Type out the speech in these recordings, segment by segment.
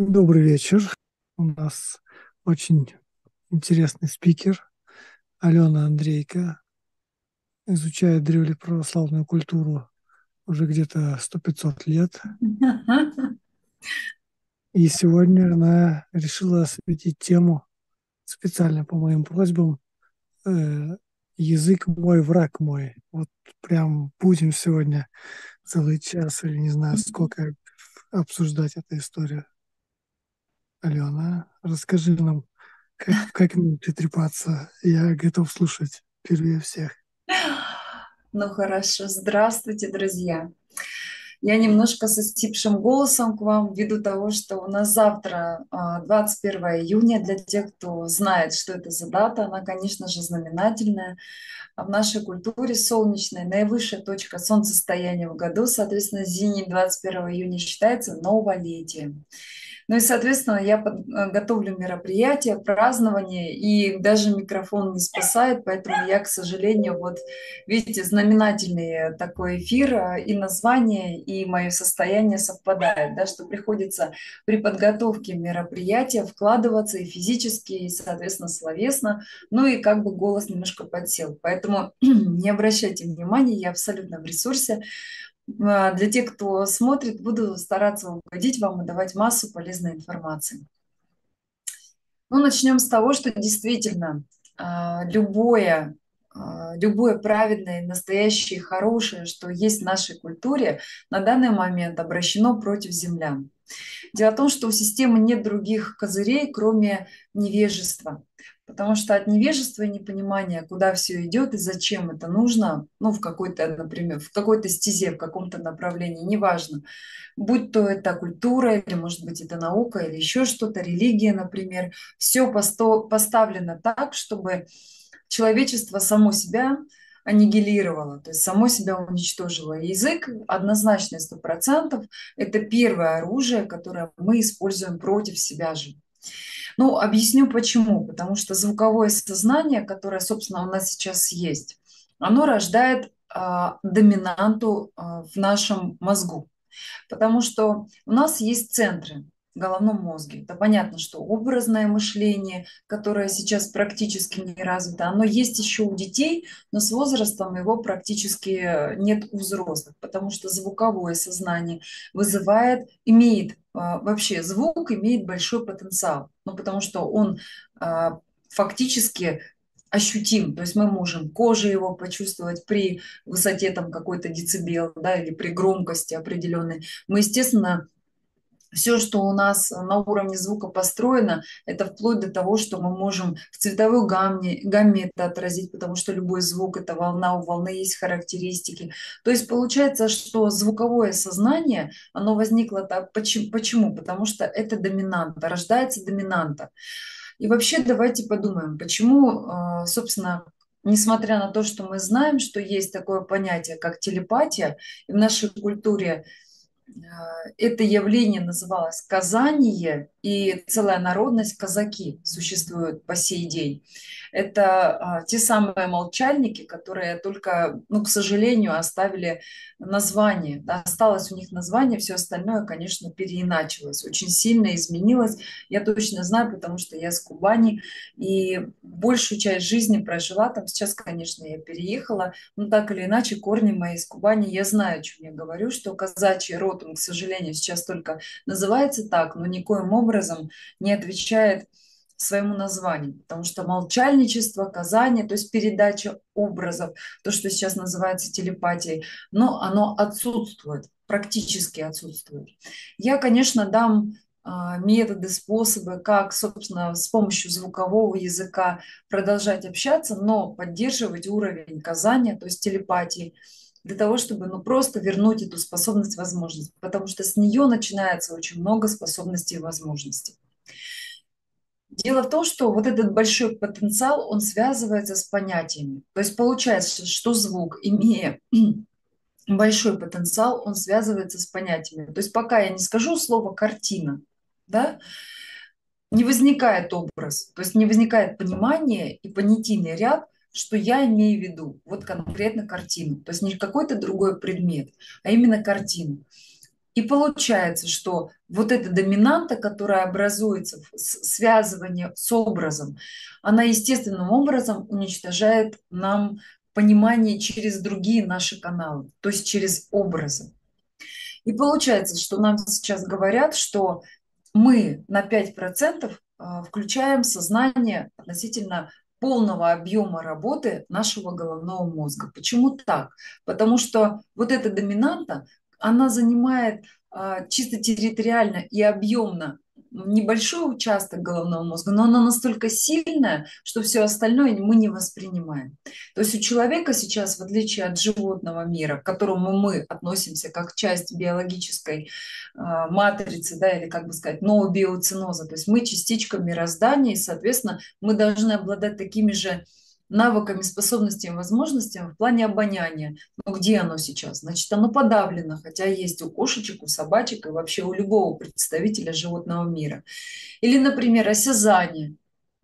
Добрый вечер. У нас очень интересный спикер Алена Андрейка. Изучает древлеправославную культуру уже где-то 100-500 лет. И сегодня она решила осветить тему специально по моим просьбам э, «Язык мой, враг мой». Вот прям будем сегодня целый час или не знаю сколько обсуждать эту историю. Алена, расскажи нам, как, как мне притрепаться. Я готов слушать впервые всех. Ну хорошо, здравствуйте, друзья. Я немножко со стипшим голосом к вам, ввиду того, что у нас завтра 21 а, июня. Для тех, кто знает, что это за дата, она, конечно же, знаменательная. А в нашей культуре солнечная, наивысшая точка солнцестояния в году, соответственно, зимний 21 июня считается новолетием. Ну и, соответственно, я под, э, готовлю мероприятия, празднования, и даже микрофон не спасает, поэтому я, к сожалению, вот, видите, знаменательный такой эфир, э, и название, и мое состояние совпадает, да, что приходится при подготовке мероприятия вкладываться и физически, и, соответственно, словесно, ну и как бы голос немножко подсел. Поэтому не обращайте внимания, я абсолютно в ресурсе. А, для тех, кто смотрит, буду стараться угодить вам и давать массу полезной информации. Ну, начнем с того, что действительно а, любое, а, любое праведное, настоящее, хорошее, что есть в нашей культуре, на данный момент обращено против землян. Дело в том, что у системы нет других козырей, кроме невежества. Потому что от невежества и непонимания, куда все идет и зачем это нужно, ну, в какой-то, например, в какой-то стезе, в каком-то направлении, неважно, будь то это культура, или, может быть, это наука, или еще что-то, религия, например, все поставлено так, чтобы человечество само себя аннигилировало, то есть само себя уничтожило. Язык однозначно сто процентов это первое оружие, которое мы используем против себя же. Ну, объясню почему. Потому что звуковое сознание, которое, собственно, у нас сейчас есть, оно рождает а, доминанту а, в нашем мозгу. Потому что у нас есть центры в головном мозге. Это понятно, что образное мышление, которое сейчас практически не развито, оно есть еще у детей, но с возрастом его практически нет у взрослых, потому что звуковое сознание вызывает, имеет а, вообще звук имеет большой потенциал, ну, потому что он а, фактически ощутим, то есть мы можем кожей его почувствовать при высоте там какой-то децибел, да, или при громкости определенной. Мы, естественно, все, что у нас на уровне звука построено, это вплоть до того, что мы можем в цветовой гамме, гамме это отразить, потому что любой звук – это волна, у волны есть характеристики. То есть получается, что звуковое сознание, оно возникло так. Почему? почему? Потому что это доминанта, рождается доминанта. И вообще давайте подумаем, почему, а, собственно, несмотря на то, что мы знаем, что есть такое понятие, как телепатия, и в нашей культуре – Э, это явление называлось казание, и целая народность казаки существует по сей день. Это а, те самые молчальники, которые только, ну, к сожалению, оставили название. Да, осталось у них название, все остальное, конечно, переиначилось, очень сильно изменилось. Я точно знаю, потому что я с Кубани, и большую часть жизни прожила там. Сейчас, конечно, я переехала, но так или иначе, корни мои из Кубани, я знаю, о чем я говорю, что казачий род, он, к сожалению, сейчас только называется так, но никоим образом не отвечает своему названию, потому что молчальничество, казание, то есть передача образов, то, что сейчас называется телепатией, но оно отсутствует, практически отсутствует. Я, конечно, дам а, методы, способы, как, собственно, с помощью звукового языка продолжать общаться, но поддерживать уровень казания, то есть телепатии, для того, чтобы ну, просто вернуть эту способность, возможность, потому что с нее начинается очень много способностей и возможностей. Дело в том, что вот этот большой потенциал, он связывается с понятиями. То есть получается, что звук, имея большой потенциал, он связывается с понятиями. То есть пока я не скажу слово «картина», да, не возникает образ, то есть не возникает понимание и понятийный ряд, что я имею в виду, вот конкретно картину. То есть не какой-то другой предмет, а именно картину. И получается, что вот эта доминанта, которая образуется в связывании с образом, она естественным образом уничтожает нам понимание через другие наши каналы, то есть через образы. И получается, что нам сейчас говорят, что мы на 5% а, включаем сознание относительно полного объема работы нашего головного мозга. Почему так? Потому что вот эта доминанта, она занимает а, чисто территориально и объемно небольшой участок головного мозга, но она настолько сильная, что все остальное мы не воспринимаем. То есть у человека сейчас, в отличие от животного мира, к которому мы относимся как часть биологической э, матрицы, да, или как бы сказать, нового биоциноза, то есть мы частичка мироздания, и, соответственно, мы должны обладать такими же навыками, способностями, возможностями в плане обоняния. Но где оно сейчас? Значит, оно подавлено, хотя есть у кошечек, у собачек и вообще у любого представителя животного мира. Или, например, осязание.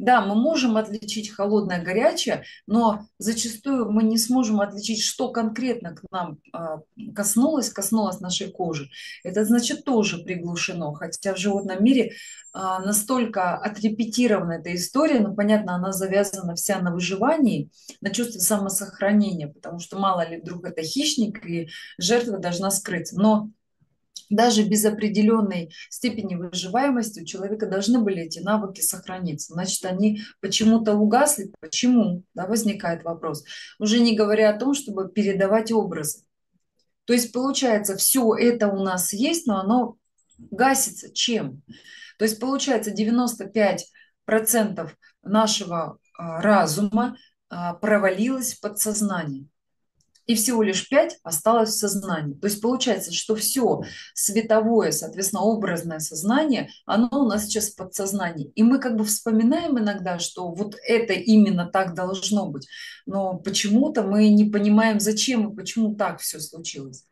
Да, мы можем отличить холодное, горячее, но зачастую мы не сможем отличить, что конкретно к нам а, коснулось, коснулось нашей кожи. Это значит тоже приглушено, хотя в животном мире а, настолько отрепетирована эта история, но, понятно, она завязана вся на выживании, на чувстве самосохранения, потому что мало ли вдруг это хищник, и жертва должна скрыться. Но даже без определенной степени выживаемости у человека должны были эти навыки сохраниться. Значит, они почему-то угасли. Почему? Да, возникает вопрос. Уже не говоря о том, чтобы передавать образы. То есть, получается, все это у нас есть, но оно гасится чем? То есть, получается, 95% нашего а, разума а, провалилось в подсознание и всего лишь 5 осталось в сознании. То есть получается, что все световое, соответственно, образное сознание, оно у нас сейчас в подсознании. И мы как бы вспоминаем иногда, что вот это именно так должно быть, но почему-то мы не понимаем, зачем и почему так все случилось.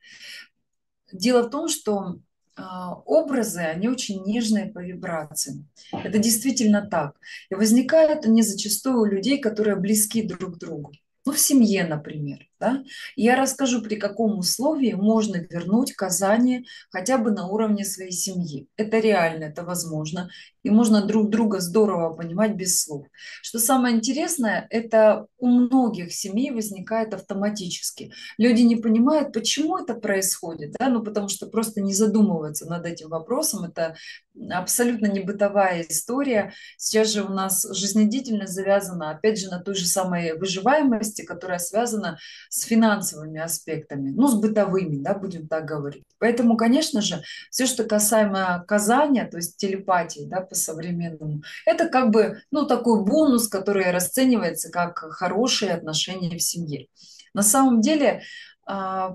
Дело в том, что а, образы, они очень нежные по вибрациям. Это действительно так. И возникают они зачастую у людей, которые близки друг к другу. Ну, в семье, например. Да? я расскажу, при каком условии можно вернуть Казани хотя бы на уровне своей семьи. Это реально, это возможно. И можно друг друга здорово понимать без слов. Что самое интересное, это у многих семей возникает автоматически. Люди не понимают, почему это происходит. Да? Ну, потому что просто не задумываются над этим вопросом. Это абсолютно не бытовая история. Сейчас же у нас жизнедеятельность завязана, опять же, на той же самой выживаемости, которая связана с финансовыми аспектами, ну, с бытовыми, да, будем так говорить. Поэтому, конечно же, все, что касаемо казания, то есть телепатии, да, по-современному, это как бы, ну, такой бонус, который расценивается как хорошие отношения в семье. На самом деле,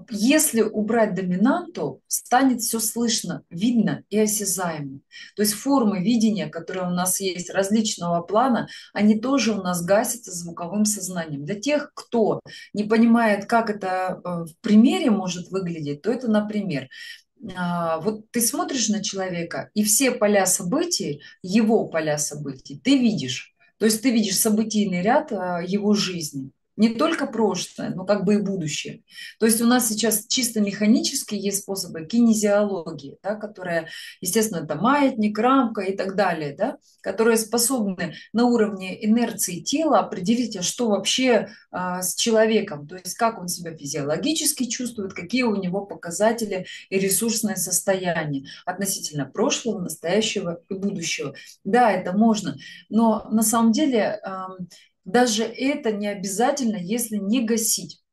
если убрать доминанту, станет все слышно, видно и осязаемо. То есть формы видения, которые у нас есть различного плана, они тоже у нас гасятся звуковым сознанием. Для тех, кто не понимает, как это э, в примере может выглядеть, то это, например, а, вот ты смотришь на человека, и все поля событий, его поля событий, ты видишь. То есть ты видишь событийный ряд а, его жизни не только прошлое, но как бы и будущее. То есть у нас сейчас чисто механически есть способы кинезиологии, да, которая, естественно, это маятник, рамка и так далее, да, которые способны на уровне инерции тела определить, а что вообще а, с человеком, то есть как он себя физиологически чувствует, какие у него показатели и ресурсное состояние относительно прошлого, настоящего и будущего. Да, это можно, но на самом деле даже это не обязательно, если не гасить.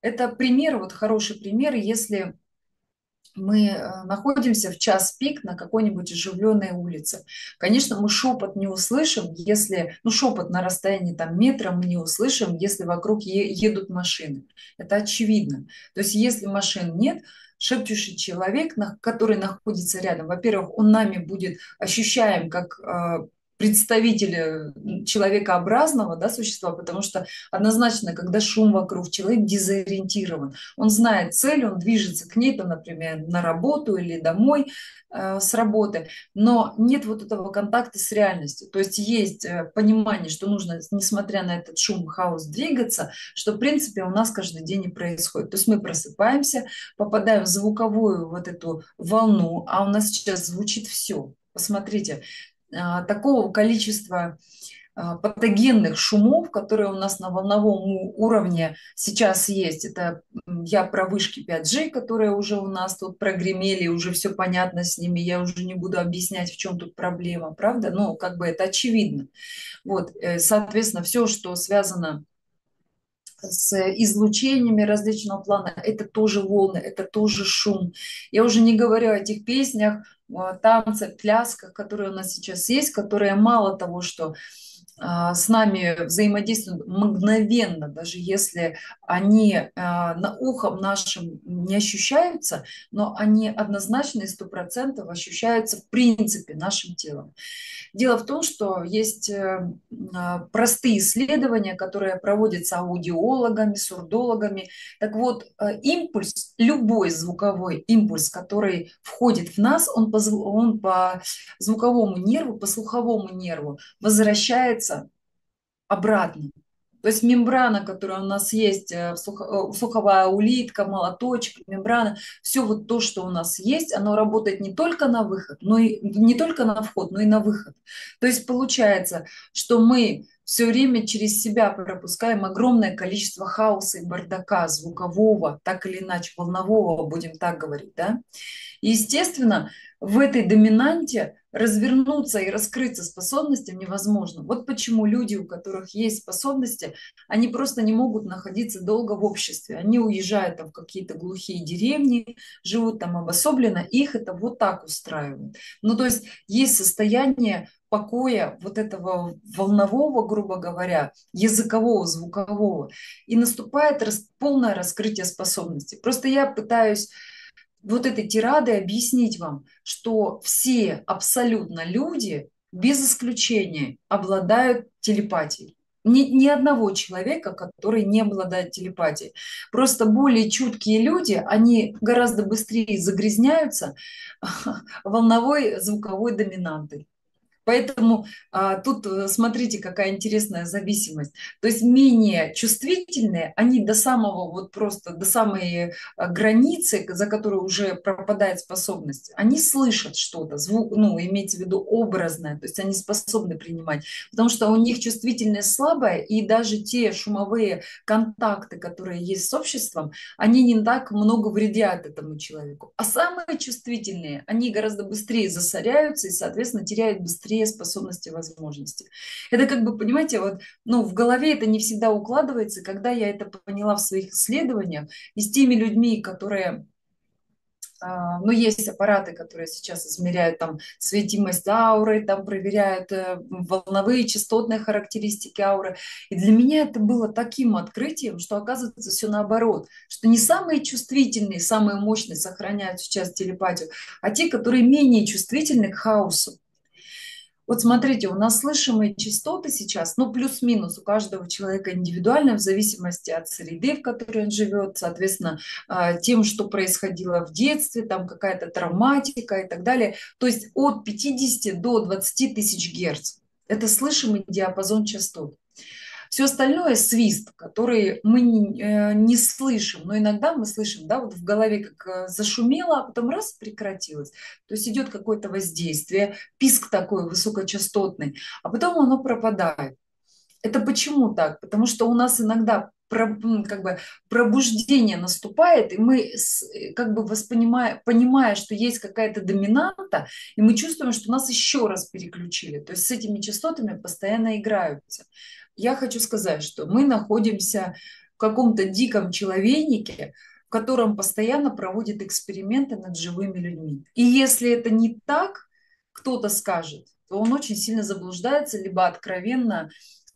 Это пример, вот хороший пример, если мы э, находимся в час пик на какой-нибудь оживленной улице. Конечно, мы шепот не услышим, если, ну, шепот на расстоянии там метра мы не услышим, если вокруг едут машины. Это очевидно. То есть, если машин нет, шепчущий человек, который находится рядом, во-первых, он нами будет ощущаем как э, представитель человекообразного да, существа, потому что однозначно, когда шум вокруг, человек дезориентирован. Он знает цель, он движется к ней, там, например, на работу или домой э, с работы, но нет вот этого контакта с реальностью. То есть есть э, понимание, что нужно, несмотря на этот шум, хаос, двигаться, что, в принципе, у нас каждый день и происходит. То есть мы просыпаемся, попадаем в звуковую вот эту волну, а у нас сейчас звучит все. Посмотрите, такого количества а, патогенных шумов, которые у нас на волновом уровне сейчас есть. Это я про вышки 5G, которые уже у нас тут прогремели, уже все понятно с ними, я уже не буду объяснять, в чем тут проблема, правда? Ну, как бы это очевидно. Вот, э, соответственно, все, что связано с излучениями различного плана, это тоже волны, это тоже шум. Я уже не говорю о этих песнях, танцах, плясках, которые у нас сейчас есть, которые мало того, что с нами взаимодействуют мгновенно, даже если они а, на ухом нашим не ощущаются, но они однозначно и сто процентов ощущаются в принципе нашим телом. Дело в том, что есть э, а, простые исследования, которые проводятся аудиологами, сурдологами. Так вот, э, импульс, любой звуковой импульс, который входит в нас, он по, он по звуковому нерву, по слуховому нерву возвращается обратно. То есть мембрана, которая у нас есть, э, слуховая улитка, молоточек, мембрана, все вот то, что у нас есть, оно работает не только на выход, но и не только на вход, но и на выход. То есть получается, что мы все время через себя пропускаем огромное количество хаоса и бардака звукового, так или иначе волнового, будем так говорить, да. И, естественно, в этой доминанте развернуться и раскрыться способностям невозможно. Вот почему люди, у которых есть способности, они просто не могут находиться долго в обществе. Они уезжают там в какие-то глухие деревни, живут там обособленно, их это вот так устраивает. Ну, то есть есть состояние покоя вот этого волнового, грубо говоря, языкового, звукового, и наступает полное раскрытие способностей. Просто я пытаюсь вот этой тирадой объяснить вам, что все абсолютно люди, без исключения, обладают телепатией. Ни, ни одного человека, который не обладает телепатией. Просто более чуткие люди, они гораздо быстрее загрязняются волновой звуковой доминантой. Поэтому а, тут э, смотрите, какая интересная зависимость. То есть менее чувствительные, они до самого, вот просто до самой а, границы, за которую уже пропадает способность, они слышат что-то, звук, ну, имеется в виду образное, то есть они способны принимать, потому что у них чувствительность слабая, и даже те шумовые контакты, которые есть с обществом, они не так много вредят этому человеку. А самые чувствительные, они гораздо быстрее засоряются и, соответственно, теряют быстрее быстрее способности, возможности. Это как бы, понимаете, вот, ну, в голове это не всегда укладывается. Когда я это поняла в своих исследованиях и с теми людьми, которые а, ну, есть аппараты, которые сейчас измеряют там светимость ауры, там проверяют э, волновые частотные характеристики ауры. И для меня это было таким открытием, что оказывается все наоборот, что не самые чувствительные, самые мощные сохраняют сейчас телепатию, а те, которые менее чувствительны к хаосу. Вот смотрите, у нас слышимые частоты сейчас, ну плюс-минус у каждого человека индивидуально, в зависимости от среды, в которой он живет, соответственно, а, тем, что происходило в детстве, там какая-то травматика и так далее. То есть от 50 до 20 тысяч герц. Это слышимый диапазон частот. Все остальное свист, который мы не, э, не слышим, но иногда мы слышим, да, вот в голове как э, зашумело, а потом раз прекратилось. То есть идет какое-то воздействие, писк такой высокочастотный, а потом оно пропадает. Это почему так? Потому что у нас иногда как бы пробуждение наступает, и мы э, как бы воспринимая, понимая, что есть какая-то доминанта, и мы чувствуем, что нас еще раз переключили. То есть с этими частотами постоянно играются я хочу сказать, что мы находимся в каком-то диком человейнике, в котором постоянно проводят эксперименты над живыми людьми. И если это не так, кто-то скажет, то он очень сильно заблуждается, либо откровенно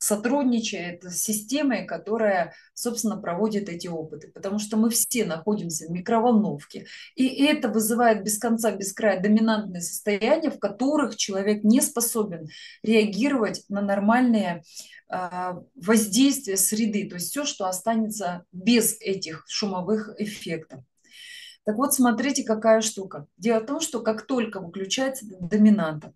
сотрудничает с системой, которая, собственно, проводит эти опыты. Потому что мы все находимся в микроволновке. И это вызывает без конца, без края доминантные состояния, в которых человек не способен реагировать на нормальные а, воздействия среды. То есть все, что останется без этих шумовых эффектов. Так вот, смотрите, какая штука. Дело в том, что как только выключается доминанта,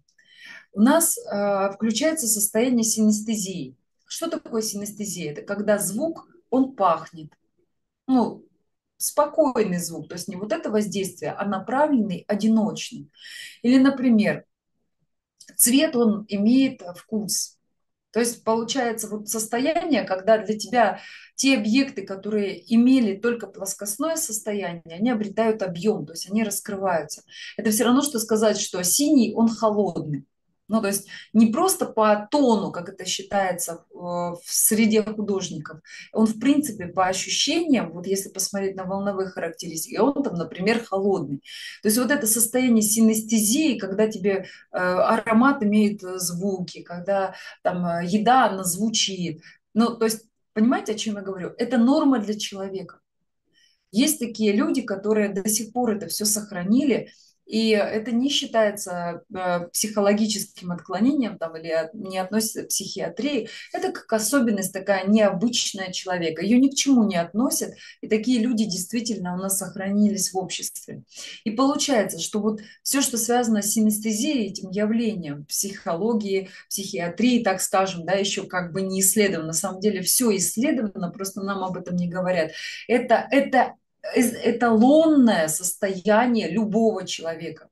у нас э, включается состояние синестезии. Что такое синестезия? Это когда звук, он пахнет. Ну, спокойный звук, то есть не вот это воздействие, а направленный, одиночный. Или, например, цвет, он имеет вкус. То есть получается вот состояние, когда для тебя те объекты, которые имели только плоскостное состояние, они обретают объем, то есть они раскрываются. Это все равно, что сказать, что синий, он холодный. Ну, то есть не просто по тону, как это считается в среде художников, он, в принципе, по ощущениям, вот если посмотреть на волновые характеристики, он там, например, холодный. То есть вот это состояние синестезии, когда тебе э, аромат имеет э, звуки, когда там э, еда, она звучит. Ну, то есть, понимаете, о чем я говорю? Это норма для человека. Есть такие люди, которые до сих пор это все сохранили, и это не считается э, психологическим отклонением там, или не относится к психиатрии. Это как особенность такая необычная человека. Ее ни к чему не относят. И такие люди действительно у нас сохранились в обществе. И получается, что вот все, что связано с синестезией, этим явлением, психологии, психиатрии, так скажем, да, еще как бы не исследовано. На самом деле все исследовано, просто нам об этом не говорят. Это, это эталонное состояние любого человека.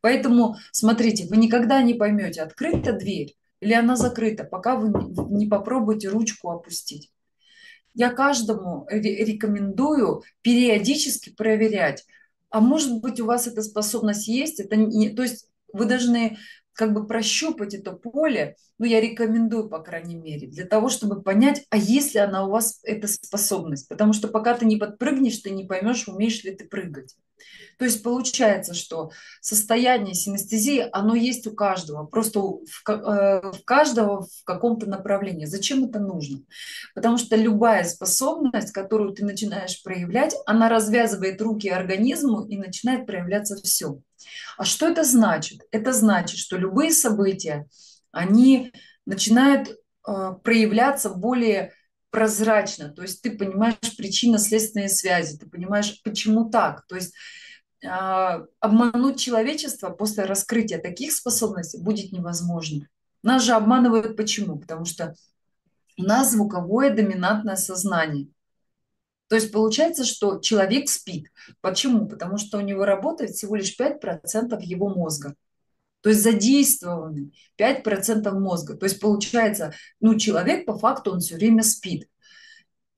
Поэтому, смотрите, вы никогда не поймете, открыта дверь или она закрыта, пока вы не попробуете ручку опустить. Я каждому рекомендую периодически проверять, а может быть у вас эта способность есть, это не, то есть вы должны как бы прощупать это поле, ну, я рекомендую, по крайней мере, для того, чтобы понять, а есть ли она у вас, эта способность. Потому что пока ты не подпрыгнешь, ты не поймешь, умеешь ли ты прыгать. То есть получается, что состояние синестезии, оно есть у каждого, просто в, э, в каждого в каком-то направлении. Зачем это нужно? Потому что любая способность, которую ты начинаешь проявлять, она развязывает руки организму и начинает проявляться все. А что это значит? Это значит, что любые события, они начинают э, проявляться более прозрачно, то есть ты понимаешь причинно-следственные связи, ты понимаешь, почему так. То есть э, обмануть человечество после раскрытия таких способностей будет невозможно. Нас же обманывают почему? Потому что у нас звуковое доминантное сознание. То есть получается, что человек спит. Почему? Потому что у него работает всего лишь 5% его мозга. То есть задействованы 5% мозга. То есть получается, ну, человек по факту, он все время спит.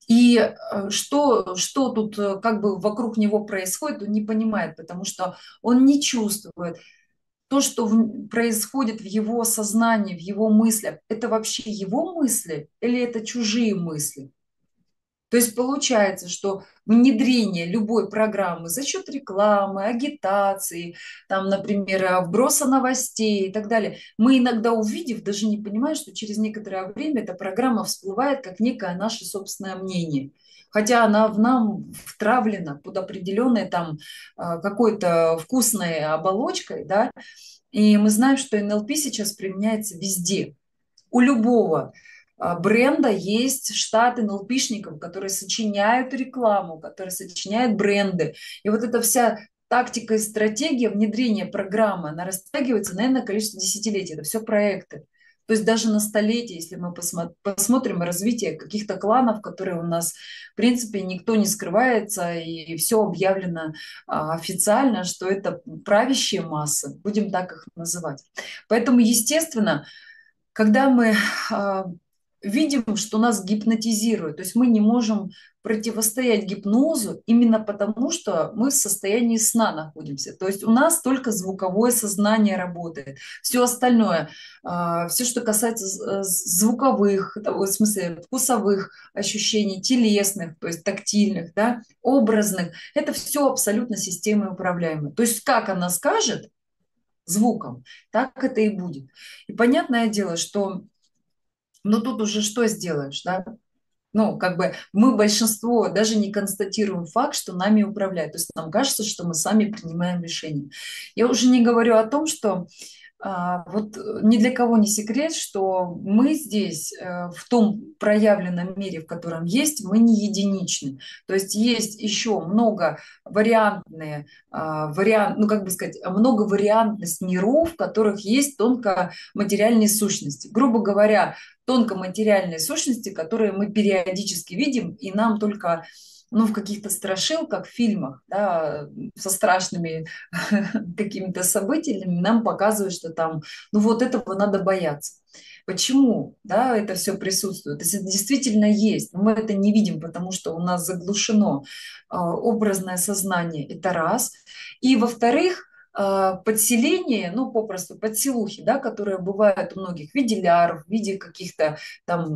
И э, что, что тут э, как бы вокруг него происходит, он не понимает, потому что он не чувствует. То, что в, происходит в его сознании, в его мыслях, это вообще его мысли или это чужие мысли? То есть получается, что внедрение любой программы за счет рекламы, агитации, там, например, вброса новостей и так далее, мы иногда увидев, даже не понимаем, что через некоторое время эта программа всплывает как некое наше собственное мнение. Хотя она в нам втравлена под определенной там а, какой-то вкусной оболочкой, да, и мы знаем, что НЛП сейчас применяется везде, у любого бренда есть штат НЛПшников, которые сочиняют рекламу, которые сочиняют бренды. И вот эта вся тактика и стратегия внедрения программы, она растягивается, наверное, количество десятилетий. Это все проекты. То есть даже на столетие, если мы посмотрим развитие каких-то кланов, которые у нас, в принципе, никто не скрывается, и все объявлено а, официально, что это правящие массы, будем так их называть. Поэтому, естественно, когда мы а, видим, что нас гипнотизирует. То есть мы не можем противостоять гипнозу именно потому, что мы в состоянии сна находимся. То есть у нас только звуковое сознание работает. Все остальное, а, все, что касается звуковых, в смысле вкусовых ощущений, телесных, то есть тактильных, да, образных, это все абсолютно системой управляемое. То есть как она скажет звуком, так это и будет. И понятное дело, что Но тут уже что сделаешь, да? Ну, как бы мы большинство даже не констатируем факт, что нами управляют. То есть нам кажется, что мы сами принимаем решения. Я уже не говорю о том, что вот э, ни для кого не секрет, что мы здесь э, в том проявленном мире, в котором есть, мы не единичны. То есть есть еще много вариантные, а, вариант, ну как бы сказать, много вариантность миров, в которых есть тонко материальные сущности. Грубо говоря, тонкоматериальные сущности, которые мы периодически видим, и нам только ну, в каких-то страшилках, фильмах, да, со страшными какими-то событиями нам показывают, что там, ну, вот этого надо бояться. Почему да, это все присутствует? То это действительно есть, но мы это не видим, потому что у нас заглушено э, образное сознание, это раз. И во-вторых, а, подселение, ну, попросту подселухи, да, которые бывают у многих в виде лярв, в виде каких-то там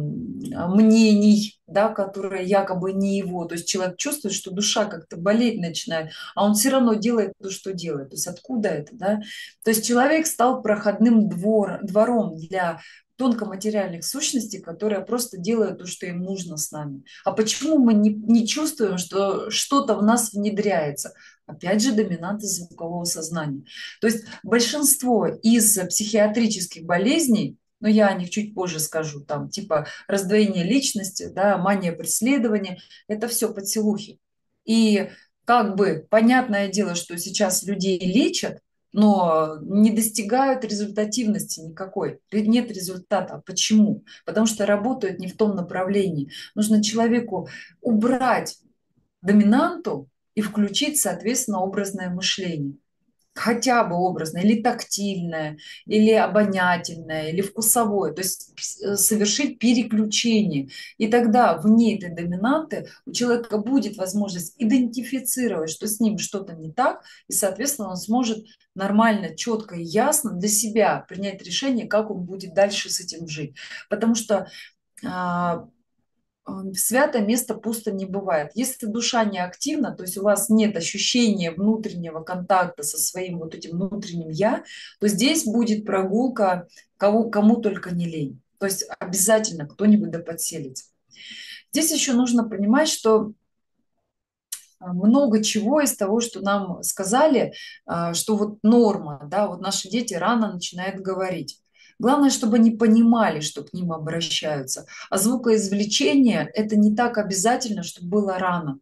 мнений, да, которые якобы не его. То есть человек чувствует, что душа как-то болеть начинает, а он все равно делает то, что делает. То есть откуда это, да? То есть человек стал проходным двор, двором для тонкоматериальных сущностей, которые просто делают то, что им нужно с нами. А почему мы не, не чувствуем, что что-то в нас внедряется? Опять же, доминанты звукового сознания. То есть большинство из психиатрических болезней, но я о них чуть позже скажу, там типа раздвоение личности, да, мания преследования, это все подселухи. И как бы понятное дело, что сейчас людей лечат, но не достигают результативности никакой. Нет результата. Почему? Потому что работают не в том направлении. Нужно человеку убрать доминанту и включить, соответственно, образное мышление. Хотя бы образное, или тактильное, или обонятельное, или вкусовое. То есть э, совершить переключение. И тогда вне этой доминанты у человека будет возможность идентифицировать, что с ним что-то не так, и, соответственно, он сможет нормально, четко и ясно для себя принять решение, как он будет дальше с этим жить. Потому что а, свято место пусто не бывает. Если душа не активна, то есть у вас нет ощущения внутреннего контакта со своим вот этим внутренним «я», то здесь будет прогулка кого, кому только не лень. То есть обязательно кто-нибудь подселится. Здесь еще нужно понимать, что а, много чего из того, что нам сказали, а, что вот норма, да, вот наши дети рано начинают говорить. Главное, чтобы они понимали, что к ним обращаются. А звукоизвлечение – это не так обязательно, чтобы было рано.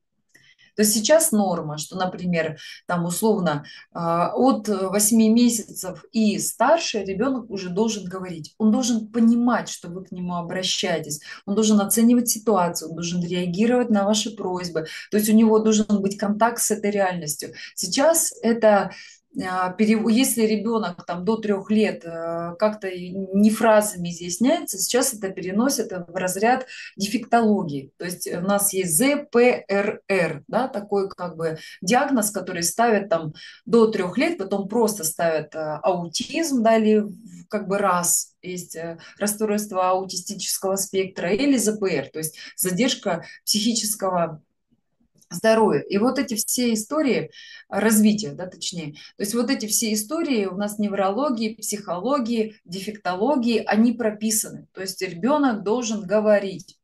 То есть сейчас норма, что, например, там условно а, от 8 месяцев и старше ребенок уже должен говорить. Он должен понимать, что вы к нему обращаетесь. Он должен оценивать ситуацию, он должен реагировать на ваши просьбы. То есть у него должен быть контакт с этой реальностью. Сейчас это если ребенок там до трех лет э, как-то не фразами изъясняется, сейчас это переносит в разряд дефектологии. То есть у нас есть ЗПРР, да, такой как бы диагноз, который ставят там до трех лет, потом просто ставят э, аутизм, да, или как бы раз есть э, расстройство аутистического спектра или ЗПР, то есть задержка психического здоровья. И вот эти все истории развития, да, точнее, то есть вот эти все истории у нас неврологии, психологии, дефектологии, они прописаны. То есть ребенок должен говорить.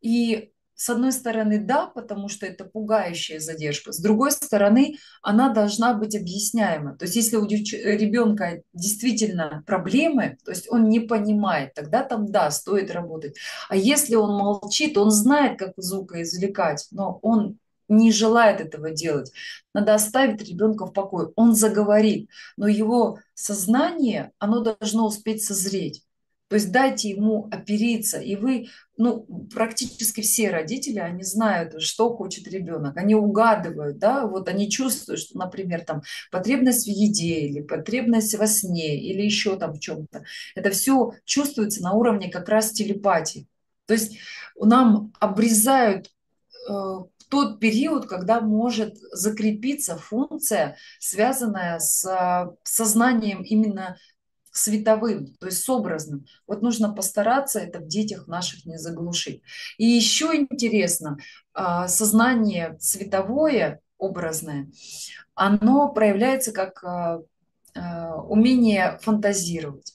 И с одной стороны, да, потому что это пугающая задержка. С другой стороны, она должна быть объясняема. То есть если у ребенка действительно проблемы, то есть он не понимает, тогда там, да, стоит работать. А если он молчит, он знает, как звукоизвлекать, но он не желает этого делать. Надо оставить ребенка в покое. Он заговорит, но его сознание, оно должно успеть созреть. То есть дайте ему опериться, и вы, ну, практически все родители, они знают, что хочет ребенок, они угадывают, да, вот они чувствуют, что, например, там потребность в еде или потребность во сне или еще там в чем-то. Это все чувствуется на уровне как раз телепатии. То есть нам обрезают э, тот период, когда может закрепиться функция, связанная с а, сознанием именно световым, то есть с образным. Вот нужно постараться это в детях наших не заглушить. И еще интересно, а, сознание световое, образное, оно проявляется как а, умение фантазировать.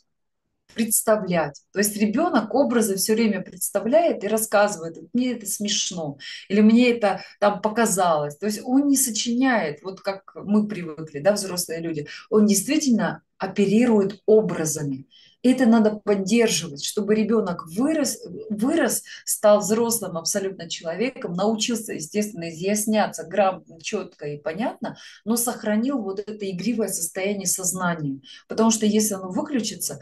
Представлять. То есть ребенок образы все время представляет и рассказывает, мне это смешно, или мне это там показалось. То есть он не сочиняет, вот как мы привыкли, да, взрослые люди, он действительно оперирует образами. Это надо поддерживать, чтобы ребенок вырос, вырос, стал взрослым абсолютно человеком, научился, естественно, изъясняться грамотно, четко и понятно, но сохранил вот это игривое состояние сознания. Потому что если оно выключится,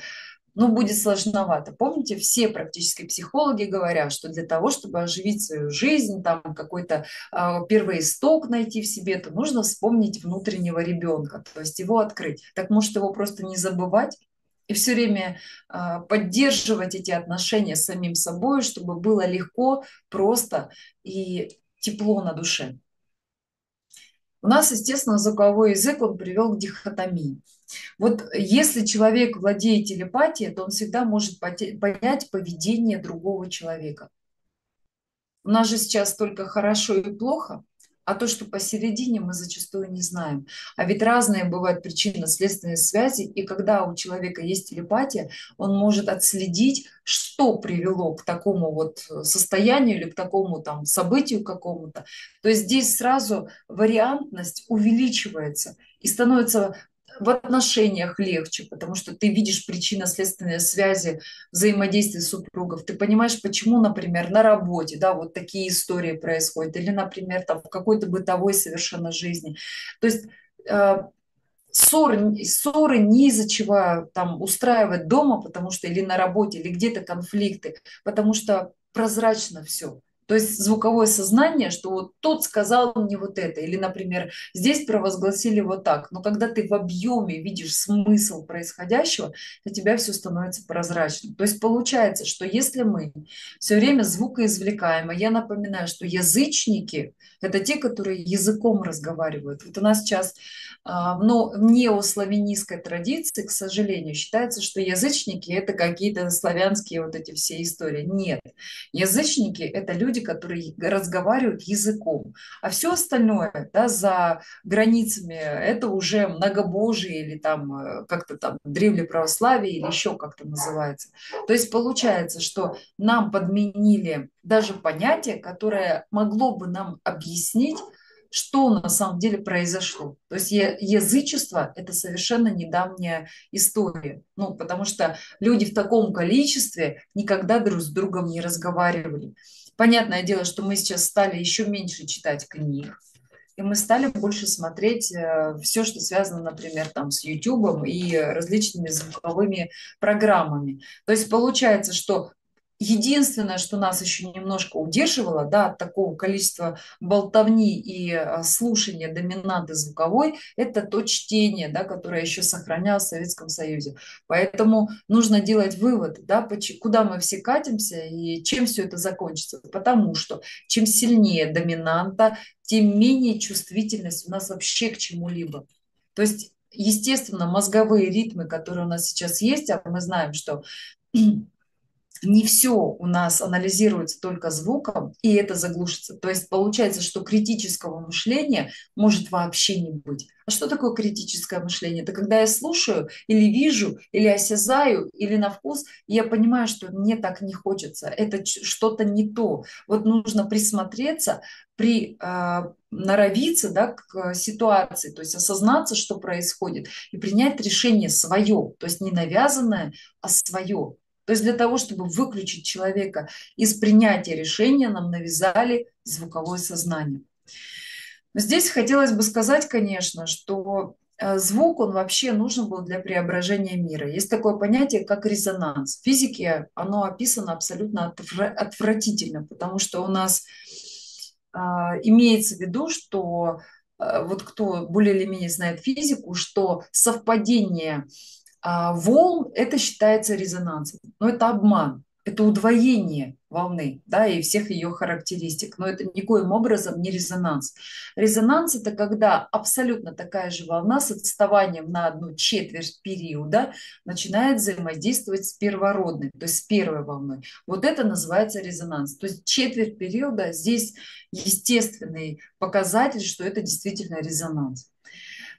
ну, будет сложновато. Помните, все практически психологи говорят, что для того, чтобы оживить свою жизнь, там какой-то э, первоисток найти в себе, то нужно вспомнить внутреннего ребенка, то есть его открыть. Так может его просто не забывать, и все время э, поддерживать эти отношения с самим собой, чтобы было легко, просто и тепло на душе. У нас, естественно, звуковой язык, он привел к дихотомии. Вот если человек владеет телепатией, то он всегда может понять поведение другого человека. У нас же сейчас только хорошо и плохо – а то, что посередине, мы зачастую не знаем. А ведь разные бывают причинно-следственные связи, и когда у человека есть телепатия, он может отследить, что привело к такому вот состоянию или к такому там событию какому-то. То есть здесь сразу вариантность увеличивается и становится в отношениях легче, потому что ты видишь причинно-следственные связи взаимодействия супругов. Ты понимаешь, почему, например, на работе, да, вот такие истории происходят, или, например, там в какой-то бытовой совершенно жизни. То есть э, ссоры, ссоры не из-за чего там устраивать дома, потому что или на работе, или где-то конфликты, потому что прозрачно все. То есть звуковое сознание, что вот тот сказал мне вот это, или, например, здесь провозгласили вот так. Но когда ты в объеме видишь смысл происходящего, для тебя все становится прозрачным. То есть получается, что если мы все время звукоизвлекаем, а я напоминаю, что язычники – это те, которые языком разговаривают. Вот у нас сейчас а, но в неославянистской традиции, к сожалению, считается, что язычники – это какие-то славянские вот эти все истории. Нет. Язычники – это люди, которые разговаривают языком. А все остальное да, за границами – это уже многобожие или там э, как-то там древле православие или еще как-то называется. То есть получается, что нам подменили даже понятие, которое могло бы нам объяснить, что на самом деле произошло. То есть язычество – это совершенно недавняя история. Ну, потому что люди в таком количестве никогда друг с другом не разговаривали. Понятное дело, что мы сейчас стали еще меньше читать книг, и мы стали больше смотреть э, все, что связано, например, там, с YouTube и различными звуковыми программами. То есть получается, что Единственное, что нас еще немножко удерживало да, от такого количества болтовни и а, слушания доминанты звуковой, это то чтение, да, которое еще сохранялось в Советском Союзе. Поэтому нужно делать вывод, да, куда мы все катимся и чем все это закончится. Потому что чем сильнее доминанта, тем менее чувствительность у нас вообще к чему-либо. То есть естественно, мозговые ритмы, которые у нас сейчас есть, а мы знаем, что не все у нас анализируется только звуком, и это заглушится. То есть получается, что критического мышления может вообще не быть. А что такое критическое мышление? Это когда я слушаю или вижу, или осязаю, или на вкус, и я понимаю, что мне так не хочется, это что-то не то. Вот нужно присмотреться, при, э, норовиться да, к ситуации, то есть осознаться, что происходит, и принять решение свое, то есть не навязанное, а свое. То есть для того, чтобы выключить человека из принятия решения, нам навязали звуковое сознание. Но здесь хотелось бы сказать, конечно, что э, звук, он вообще нужен был для преображения мира. Есть такое понятие, как резонанс. В физике оно описано абсолютно отвратительно, потому что у нас э, имеется в виду, что э, вот кто более или менее знает физику, что совпадение волн это считается резонансом. Но это обман, это удвоение волны да, и всех ее характеристик. Но это никоим образом не резонанс. Резонанс – это когда абсолютно такая же волна с отставанием на одну четверть периода начинает взаимодействовать с первородной, то есть с первой волной. Вот это называется резонанс. То есть четверть периода здесь естественный показатель, что это действительно резонанс.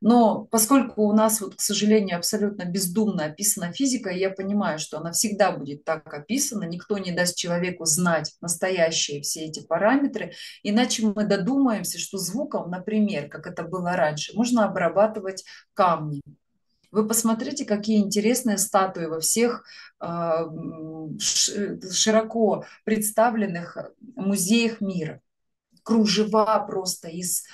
Но поскольку у нас, вот, к сожалению, абсолютно бездумно описана физика, я понимаю, что она всегда будет так описана, никто не даст человеку знать настоящие все эти параметры, иначе мы додумаемся, что звуком, например, как это было раньше, можно обрабатывать камни. Вы посмотрите, какие интересные статуи во всех а, широко представленных музеях мира. Кружева просто из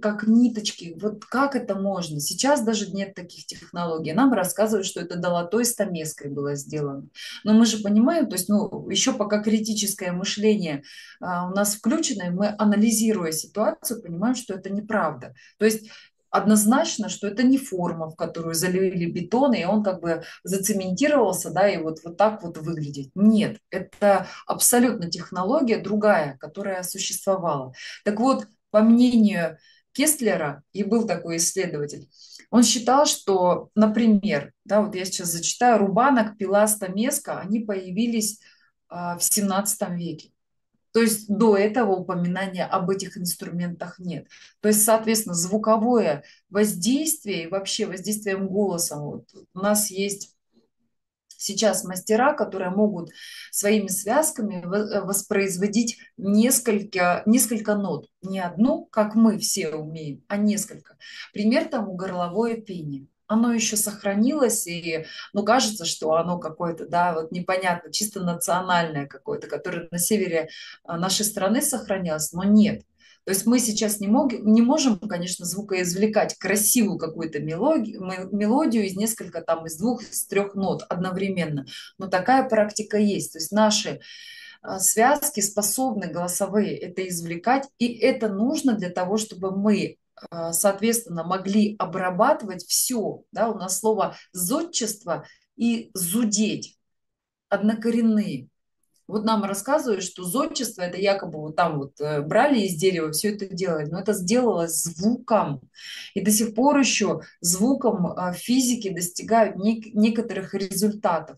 как ниточки. Вот как это можно? Сейчас даже нет таких технологий. Нам рассказывают, что это долотой стамеской было сделано. Но мы же понимаем, то есть, ну, еще пока критическое мышление а, у нас включено, и мы, анализируя ситуацию, понимаем, что это неправда. То есть однозначно, что это не форма, в которую залили бетон, и он как бы зацементировался, да, и вот, вот так вот выглядит. Нет, это абсолютно технология другая, которая существовала. Так вот, по мнению Кестлера, и был такой исследователь, он считал, что, например, да, вот я сейчас зачитаю, рубанок, пила, стамеска, они появились а, в 17 веке. То есть до этого упоминания об этих инструментах нет. То есть, соответственно, звуковое воздействие и вообще воздействием голосом. Вот у нас есть сейчас мастера, которые могут своими связками э, воспроизводить несколько, несколько нот. Не одну, как мы все умеем, а несколько. Пример тому горловое пение оно еще сохранилось, и, ну, кажется, что оно какое-то, да, вот непонятно, чисто национальное какое-то, которое на севере а, нашей страны сохранялось, но нет. То есть мы сейчас не, мог, не можем, конечно, звукоизвлекать красивую какую-то мелодию, мелодию из несколько там, из двух, из трех нот одновременно, но такая практика есть. То есть наши а, связки способны голосовые это извлекать, и это нужно для того, чтобы мы соответственно, могли обрабатывать все. Да, у нас слово «зодчество» и «зудеть» однокоренные. Вот нам рассказывают, что зодчество это якобы вот там вот э, брали из дерева, все это делали, но это сделалось звуком. И до сих пор еще звуком а, физики достигают некоторых результатов.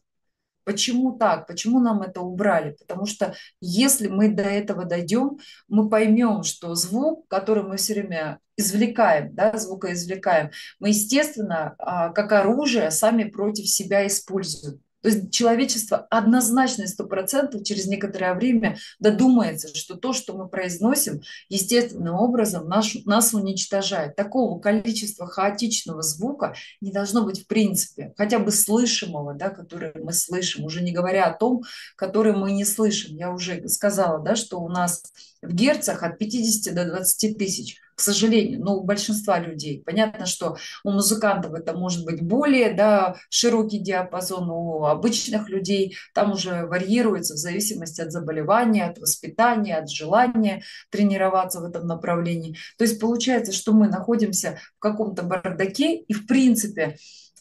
Почему так? Почему нам это убрали? Потому что если мы до этого дойдем, мы поймем, что звук, который мы все время извлекаем, да, звукоизвлекаем, мы, естественно, а, как оружие сами против себя используем. То есть человечество однозначно, сто процентов через некоторое время додумается, что то, что мы произносим, естественным образом нас, нас уничтожает. Такого количества хаотичного звука не должно быть в принципе, хотя бы слышимого, да, который мы слышим, уже не говоря о том, который мы не слышим. Я уже сказала, да, что у нас в герцах от 50 до 20 тысяч к сожалению, но у большинства людей. Понятно, что у музыкантов это может быть более да, широкий диапазон, у обычных людей там уже варьируется в зависимости от заболевания, от воспитания, от желания тренироваться в этом направлении. То есть получается, что мы находимся в каком-то бардаке и в принципе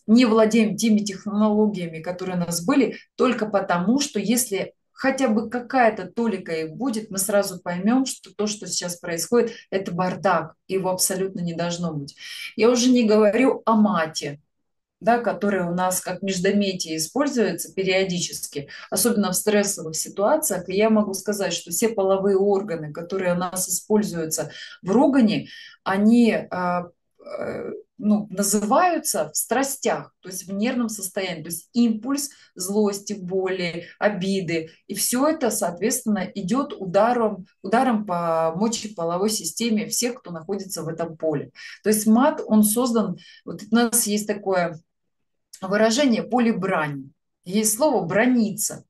не владеем теми технологиями, которые у нас были, только потому, что если хотя бы какая-то толика их будет, мы сразу поймем, что то, что сейчас происходит, это бардак, его абсолютно не должно быть. Я уже не говорю о мате, да, которая у нас как междометие используется периодически, особенно в стрессовых ситуациях. И я могу сказать, что все половые органы, которые у нас используются в ругане, они а, Э, ну, называются в страстях, то есть в нервном состоянии, то есть импульс злости, боли, обиды. И все это, соответственно, идет ударом, ударом по мочеполовой системе всех, кто находится в этом поле. То есть мат, он создан, вот у нас есть такое выражение поле брани. Есть слово «брониться».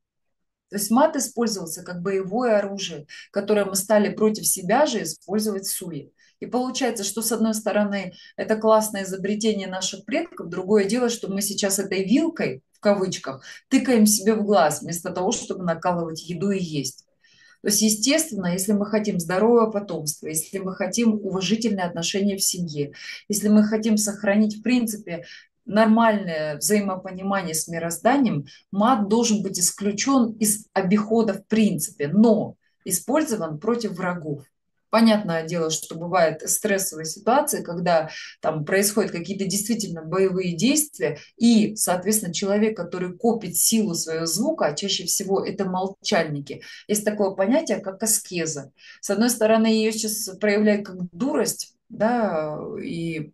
То есть мат использовался как боевое оружие, которое мы стали против себя же использовать в суе. И получается, что с одной стороны это классное изобретение наших предков, другое дело, что мы сейчас этой вилкой, в кавычках, тыкаем себе в глаз, вместо того, чтобы накалывать еду и есть. То есть, естественно, если мы хотим здорового потомства, если мы хотим уважительные отношения в семье, если мы хотим сохранить, в принципе, нормальное взаимопонимание с мирозданием, мат должен быть исключен из обихода в принципе, но использован против врагов. Понятное дело, что бывают стрессовые ситуации, когда там происходят какие-то действительно боевые действия, и, соответственно, человек, который копит силу своего звука, а чаще всего это молчальники, есть такое понятие, как аскеза. С одной стороны, ее сейчас проявляют как дурость, да, и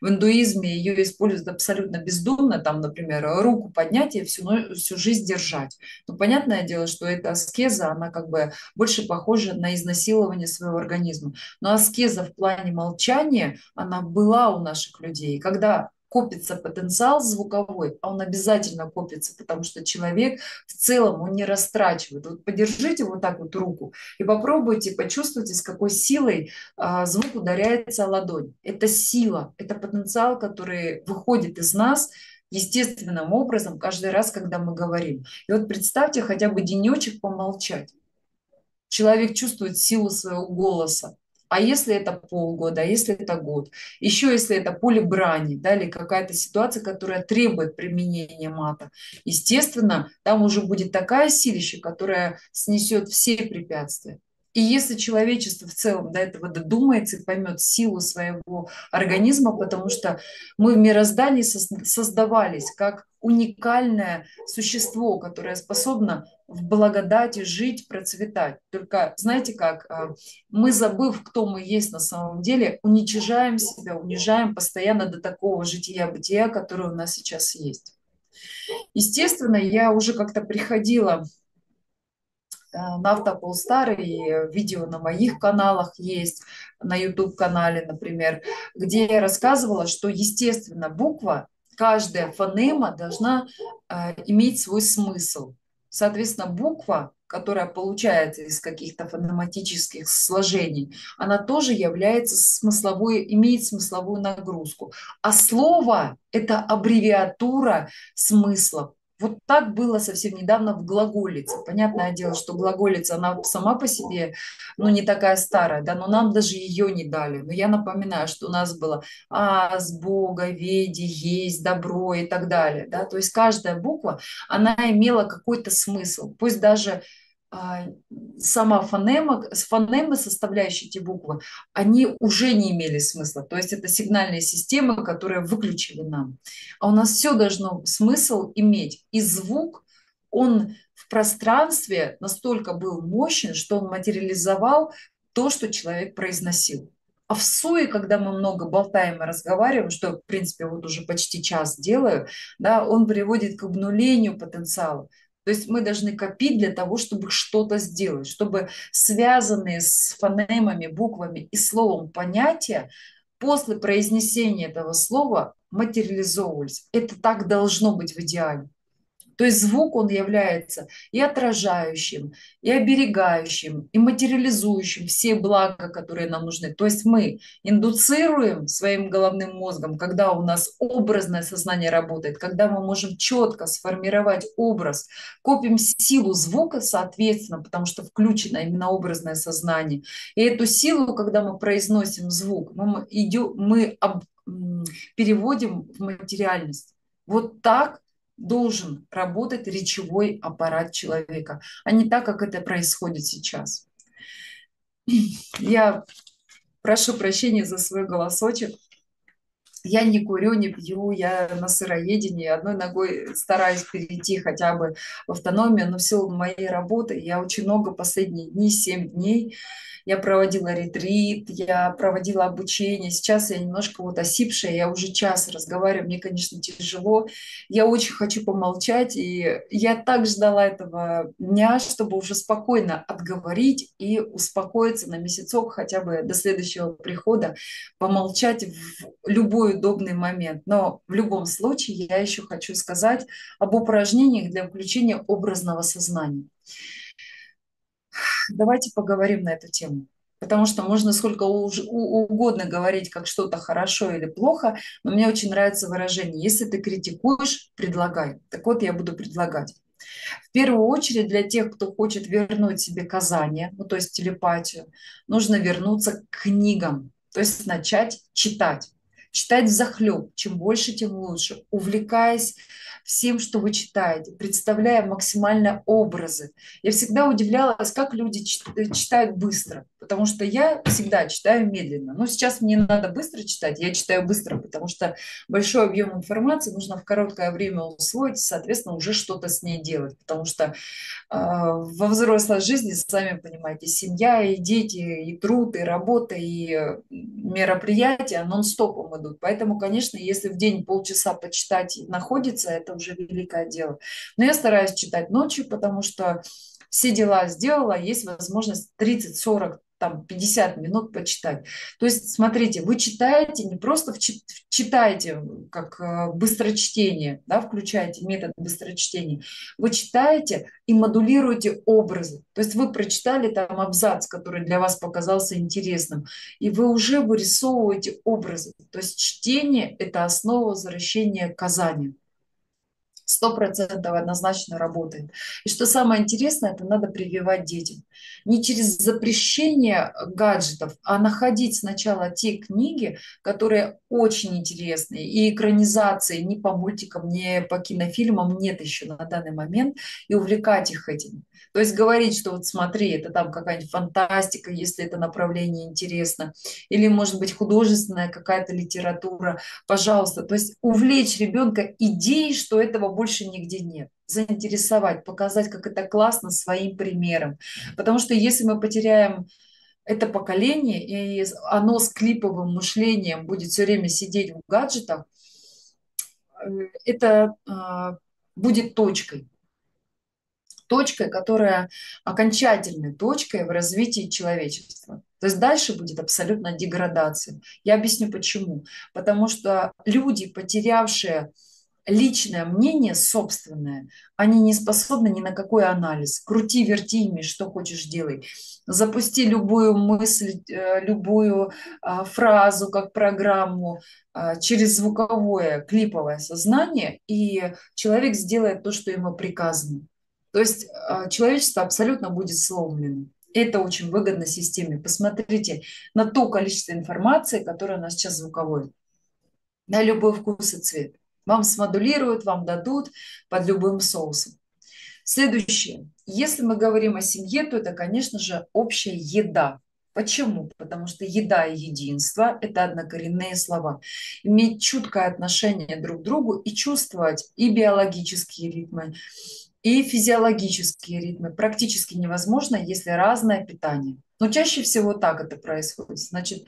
В индуизме ее используют абсолютно бездумно, там, например, руку поднять и всю, всю жизнь держать. Но понятное дело, что эта аскеза, она как бы больше похожа на изнасилование своего организма. Но аскеза в плане молчания, она была у наших людей. когда копится потенциал звуковой, а он обязательно копится, потому что человек в целом, он не растрачивает. Вот подержите вот так вот руку и попробуйте, почувствуйте, с какой силой а, звук ударяется о ладонь. Это сила, это потенциал, который выходит из нас естественным образом каждый раз, когда мы говорим. И вот представьте хотя бы денечек помолчать. Человек чувствует силу своего голоса. А если это полгода, а если это год? Еще если это поле брани, да, или какая-то ситуация, которая требует применения мата, естественно, там уже будет такая силища, которая снесет все препятствия. И если человечество в целом до этого додумается и поймет силу своего организма, потому что мы в мироздании создавались как уникальное существо, которое способно в благодати жить, процветать. Только знаете как, а, мы, забыв, кто мы есть на самом деле, уничижаем себя, унижаем постоянно до такого жития-бытия, которое у нас сейчас есть. Естественно, я уже как-то приходила э, на Автополстар, и видео на моих каналах есть, на YouTube-канале, например, где я рассказывала, что, естественно, буква, каждая фонема должна э, иметь свой смысл. Соответственно, буква, которая получается из каких-то фонематических сложений, она тоже является смысловой, имеет смысловую нагрузку. А слово – это аббревиатура смыслов. Вот так было совсем недавно в глаголице. Понятное дело, что глаголица, она сама по себе, ну, не такая старая, да, но нам даже ее не дали. Но я напоминаю, что у нас было а, с Бога, веди, есть, добро и так далее, да, то есть каждая буква, она имела какой-то смысл. Пусть даже сама фонема, фонемы, составляющие эти буквы, они уже не имели смысла. То есть это сигнальные системы, которые выключили нам. А у нас все должно смысл иметь. И звук, он в пространстве настолько был мощен, что он материализовал то, что человек произносил. А в суе, когда мы много болтаем и разговариваем, что, в принципе, вот уже почти час делаю, да, он приводит к обнулению потенциала. То есть мы должны копить для того, чтобы что-то сделать, чтобы связанные с фонемами, буквами и словом понятия после произнесения этого слова материализовывались. Это так должно быть в идеале. То есть звук, он является и отражающим, и оберегающим, и материализующим все блага, которые нам нужны. То есть мы индуцируем своим головным мозгом, когда у нас образное сознание работает, когда мы можем четко сформировать образ, копим силу звука, соответственно, потому что включено именно образное сознание. И эту силу, когда мы произносим звук, мы, идем, мы об, переводим в материальность. Вот так должен работать речевой аппарат человека, а не так, как это происходит сейчас. Я прошу прощения за свой голосочек. Я не курю, не пью, я на сыроедении, одной ногой стараюсь перейти хотя бы в автономию, но в силу моей работы я очень много последние дни, 7 дней, я проводила ретрит, я проводила обучение. Сейчас я немножко вот осипшая, я уже час разговариваю, мне, конечно, тяжело. Я очень хочу помолчать, и я так ждала этого дня, чтобы уже спокойно отговорить и успокоиться на месяцок хотя бы до следующего прихода, помолчать в любой удобный момент. Но в любом случае я еще хочу сказать об упражнениях для включения образного сознания. Давайте поговорим на эту тему. Потому что можно сколько угодно говорить, как что-то хорошо или плохо, но мне очень нравится выражение. Если ты критикуешь, предлагай. Так вот, я буду предлагать. В первую очередь для тех, кто хочет вернуть себе казание, ну, то есть телепатию, нужно вернуться к книгам, то есть начать читать. Читать в захлеб, чем больше, тем лучше, увлекаясь всем, что вы читаете, представляя максимально образы. Я всегда удивлялась, как люди читают быстро, потому что я всегда читаю медленно. Но сейчас мне надо быстро читать, я читаю быстро, потому что большой объем информации нужно в короткое время усвоить, соответственно, уже что-то с ней делать, потому что э, во взрослой жизни, сами понимаете, семья и дети, и труд, и работа, и мероприятия нон-стопом идут. Поэтому, конечно, если в день полчаса почитать находится, это уже великое дело. Но я стараюсь читать ночью, потому что все дела сделала, есть возможность 30-40 там 50 минут почитать. То есть, смотрите, вы читаете, не просто читаете, как э, быстрочтение, да, включаете метод быстрочтения, вы читаете и модулируете образы. То есть вы прочитали там абзац, который для вас показался интересным, и вы уже вырисовываете образы. То есть чтение – это основа возвращения к Казани сто процентов однозначно работает. И что самое интересное, это надо прививать детям. Не через запрещение гаджетов, а находить сначала те книги, которые очень интересные. И экранизации ни по мультикам, ни по кинофильмам нет еще на данный момент. И увлекать их этим. То есть говорить, что вот смотри, это там какая-нибудь фантастика, если это направление интересно, или может быть художественная какая-то литература, пожалуйста. То есть увлечь ребенка идеей, что этого больше нигде нет заинтересовать, показать, как это классно своим примером. Потому что если мы потеряем это поколение, и оно с клиповым мышлением будет все время сидеть в гаджетах, э, это а, будет точкой точкой, которая окончательной точкой в развитии человечества. То есть дальше будет абсолютно деградация. Я объясню почему. Потому что люди, потерявшие личное мнение собственное, они не способны ни на какой анализ. Крути, верти ими, что хочешь делай. Запусти любую мысль, э, любую а, фразу, как программу а, через звуковое клиповое сознание, и человек сделает то, что ему приказано. То есть а, человечество абсолютно будет сломлено. Это очень выгодно системе. Посмотрите на то количество информации, которое у нас сейчас звуковое. На любой вкус и цвет. Вам смодулируют, вам дадут под любым соусом. Следующее. Если мы говорим о семье, то это, конечно же, общая еда. Почему? Потому что еда и единство – это однокоренные слова. Иметь чуткое отношение друг к другу и чувствовать и биологические ритмы, и физиологические ритмы практически невозможно, если разное питание. Но чаще всего так это происходит. Значит,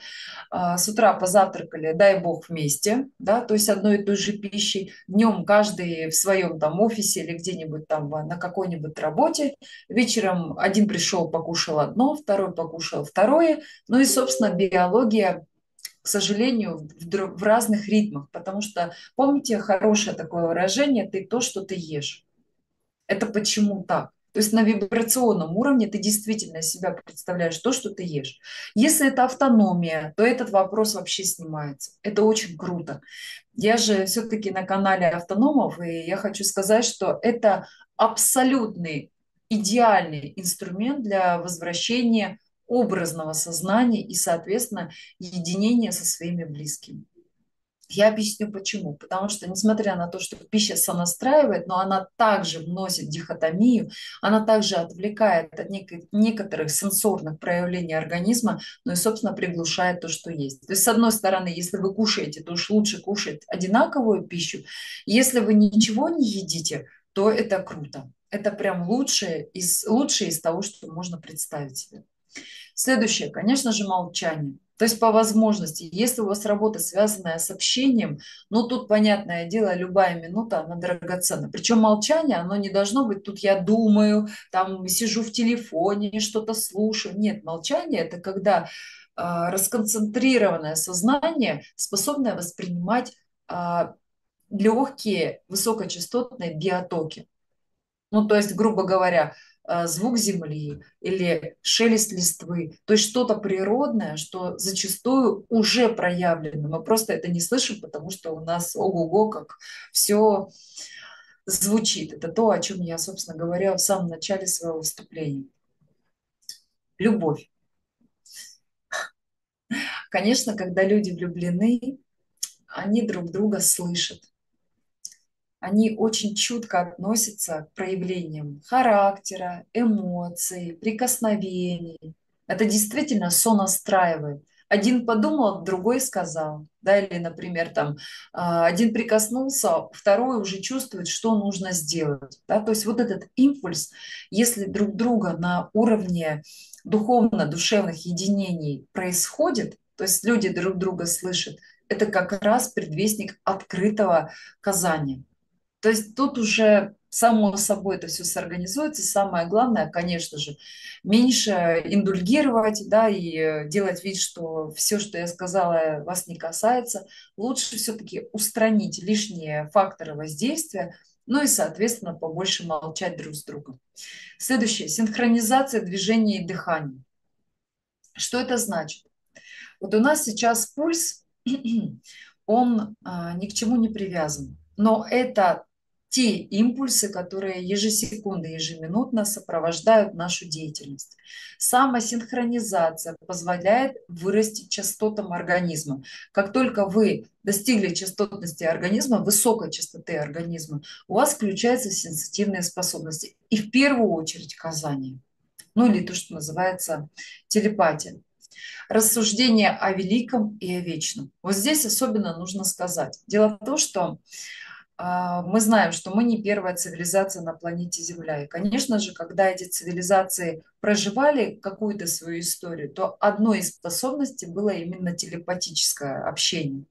а, с утра позавтракали, дай бог, вместе, да, то есть одной и той же пищей. Днем каждый в своем там офисе или где-нибудь там на какой-нибудь работе. Вечером один пришел, покушал одно, второй покушал второе. Ну и, собственно, биология к сожалению, в разных ритмах, потому что, помните, хорошее такое выражение, ты то, что ты ешь. Это почему так? То есть на вибрационном уровне ты действительно себя представляешь то, что ты ешь. Если это автономия, то этот вопрос вообще снимается. Это очень круто. Я же все-таки на канале автономов, и я хочу сказать, что это абсолютный идеальный инструмент для возвращения образного сознания и, соответственно, единения со своими близкими. Я объясню почему. Потому что, несмотря на то, что пища сонастраивает, но она также вносит дихотомию, она также отвлекает от нек- некоторых сенсорных проявлений организма, но и, собственно, приглушает то, что есть. То есть, с одной стороны, если вы кушаете, то уж лучше кушать одинаковую пищу. Если вы ничего не едите, то это круто. Это прям лучшее из, лучшее из того, что можно представить себе. Следующее, конечно же, молчание. То есть по возможности, если у вас работа связанная с общением, ну тут, понятное дело, любая минута, она драгоценна. Причем молчание, оно не должно быть, тут я думаю, там сижу в телефоне, что-то слушаю. Нет, молчание – это когда э, расконцентрированное сознание, способное воспринимать э, легкие высокочастотные биотоки. Ну, то есть, грубо говоря, звук земли или шелест листвы, то есть что-то природное, что зачастую уже проявлено. Мы просто это не слышим, потому что у нас ого-го, как все звучит. Это то, о чем я, собственно говоря, в самом начале своего выступления. Любовь. Конечно, когда люди влюблены, они друг друга слышат они очень чутко относятся к проявлениям характера, эмоций, прикосновений. Это действительно сонастраивает. Один подумал, другой сказал. Да, или, например, там, а, один прикоснулся, второй уже чувствует, что нужно сделать. Да? То есть вот этот импульс, если друг друга на уровне духовно-душевных единений происходит, то есть люди друг друга слышат, это как раз предвестник открытого казания. То есть тут уже само собой это все сорганизуется. Самое главное, конечно же, меньше индульгировать, да, и делать вид, что все, что я сказала, вас не касается. Лучше все-таки устранить лишние факторы воздействия, ну и, соответственно, побольше молчать друг с другом. Следующее. Синхронизация движения и дыхания. Что это значит? Вот у нас сейчас пульс, он а, ни к чему не привязан. Но это те импульсы, которые ежесекунды, ежеминутно сопровождают нашу деятельность. Самосинхронизация позволяет вырастить частотам организма. Как только вы достигли частотности организма, высокой частоты организма, у вас включаются сенситивные способности. И в первую очередь казание. Ну или то, что называется телепатия рассуждение о великом и о вечном. Вот здесь особенно нужно сказать. Дело в том, что мы знаем, что мы не первая цивилизация на планете Земля. И, конечно же, когда эти цивилизации проживали какую-то свою историю, то одной из способностей было именно телепатическое общение.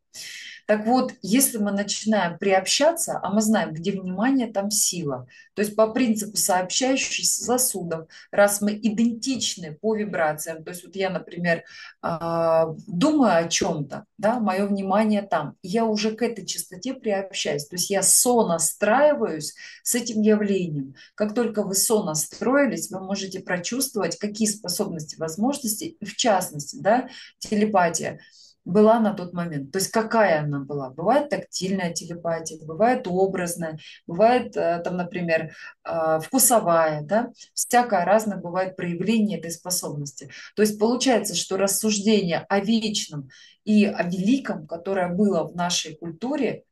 Так вот, если мы начинаем приобщаться, а мы знаем, где внимание, там сила, то есть по принципу сообщающихся сосудов, раз мы идентичны по вибрациям, то есть вот я, например, а, думаю о чем-то, да, мое внимание там, я уже к этой частоте приобщаюсь, то есть я сонастраиваюсь с этим явлением. Как только вы сонастроились, вы можете прочувствовать, какие способности, возможности, в частности, да, телепатия – была на тот момент. То есть какая она была? Бывает тактильная телепатия, бывает образная, бывает э, там, например, э, вкусовая, да? Всякое разное бывает проявление этой способности. То есть получается, что рассуждение о вечном и о великом, которое было в нашей культуре,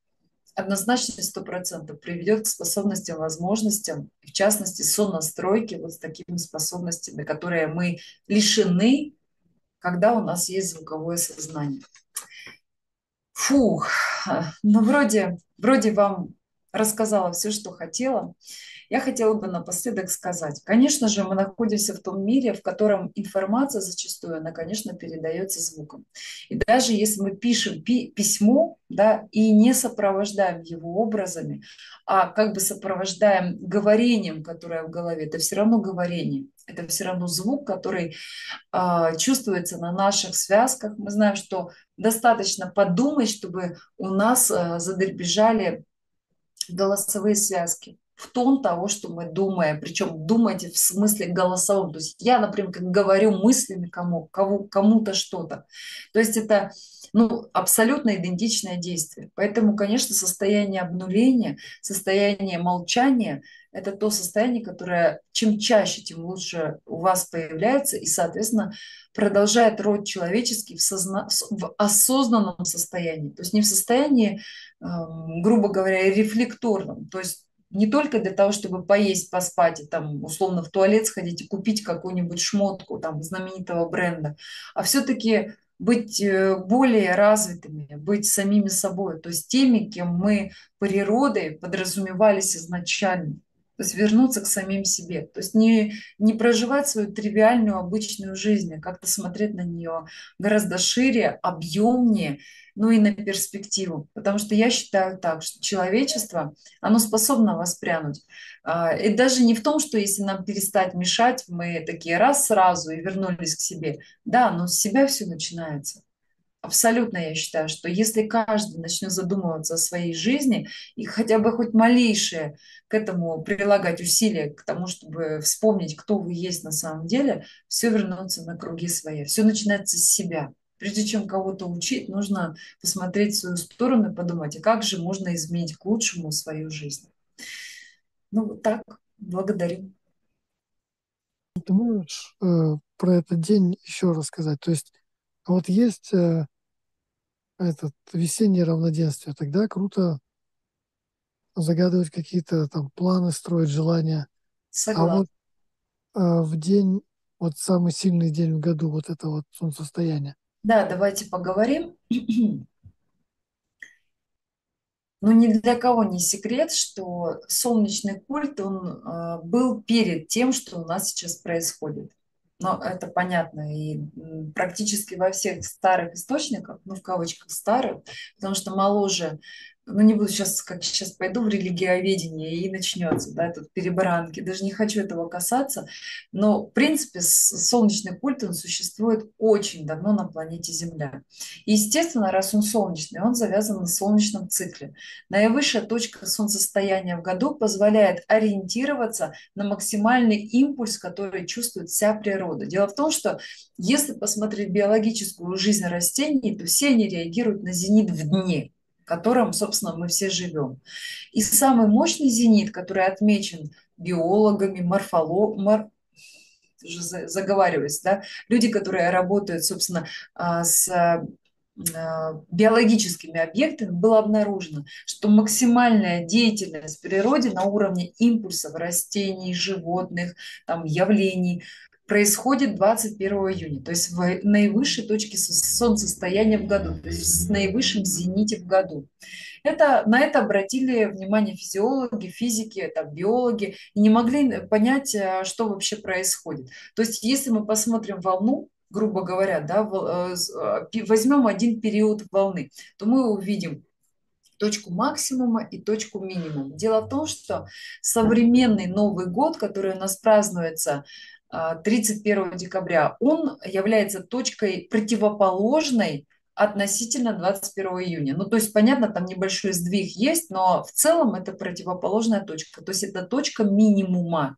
однозначно сто процентов приведет к способностям, возможностям, в частности, сонастройки вот с такими способностями, которые мы лишены когда у нас есть звуковое сознание. Фух, ну вроде, вроде вам рассказала все, что хотела. Я хотела бы напоследок сказать, конечно же, мы находимся в том мире, в котором информация зачастую, она, конечно, передается звуком. И даже если мы пишем пи письмо, да, и не сопровождаем его образами, а как бы сопровождаем говорением, которое в голове, это все равно говорение. Это все равно звук, который э, чувствуется на наших связках. Мы знаем, что достаточно подумать, чтобы у нас э, задребежали голосовые связки в тон того, что мы думаем, причем думать в смысле голосовом. То есть я, например, как говорю мыслями кому, кому, кому-то что-то. То есть это ну, абсолютно идентичное действие. Поэтому, конечно, состояние обнуления, состояние молчания – это то состояние, которое чем чаще, тем лучше у вас появляется и, соответственно, продолжает род человеческий в, созна... в осознанном состоянии. То есть не в состоянии, грубо говоря, рефлекторном. То есть не только для того, чтобы поесть, поспать и там условно в туалет сходить и купить какую-нибудь шмотку там знаменитого бренда, а все-таки быть э, более развитыми, быть самими собой, то есть теми, кем мы природой подразумевались изначально. То есть вернуться к самим себе. То есть не, не проживать свою тривиальную обычную жизнь, а как-то смотреть на нее гораздо шире, объемнее, ну и на перспективу. Потому что я считаю так, что человечество, оно способно воспрянуть. А, и даже не в том, что если нам перестать мешать, мы такие раз сразу и вернулись к себе. Да, но с себя все начинается. Абсолютно я считаю, что если каждый начнет задумываться о своей жизни и хотя бы хоть малейшее к этому прилагать усилия, к тому, чтобы вспомнить, кто вы есть на самом деле, все вернется на круги свои. Все начинается с себя. Прежде чем кого-то учить, нужно посмотреть в свою сторону и подумать, а как же можно изменить к лучшему свою жизнь. Ну, вот так. Благодарю. Ты можешь э, про этот день еще рассказать? То есть вот есть э, этот весеннее равноденствие, тогда круто загадывать какие-то там планы, строить желания. Согласна. А вот э, в день, вот самый сильный день в году, вот это вот солнцестояние. Да, давайте поговорим. Но ни для кого не секрет, что солнечный культ, он э, был перед тем, что у нас сейчас происходит. но это понятно и практически во всех старых источниках, ну в кавычках старых, потому что моложе ну не буду сейчас, как сейчас пойду в религиоведение и начнется, да, тут перебранки, даже не хочу этого касаться, но в принципе солнечный культ, он существует очень давно на планете Земля. И естественно, раз он солнечный, он завязан на солнечном цикле. Наивысшая точка солнцестояния в году позволяет ориентироваться на максимальный импульс, который чувствует вся природа. Дело в том, что если посмотреть биологическую жизнь растений, то все они реагируют на зенит в дне котором, собственно, мы все живем. И самый мощный зенит, который отмечен биологами, морфолог, мор... уже заговариваюсь, да, люди, которые работают, собственно, а, с а, биологическими объектами было обнаружено, что максимальная деятельность в природе на уровне импульсов растений, животных, там, явлений происходит 21 июня, то есть в наивысшей точке солнцестояния в году, то есть в наивысшем зените в году. Это, на это обратили внимание физиологи, физики, там, биологи, и не могли понять, э, что вообще происходит. То есть если мы посмотрим волну, грубо говоря, да, э, э, возьмем один период волны, то мы увидим точку максимума и точку минимума. Дело в том, что современный Новый год, который у нас празднуется 31 а, декабря, он является точкой противоположной относительно 21 июня. Ну, то есть, понятно, там небольшой сдвиг есть, но в целом это противоположная точка. То есть это точка минимума.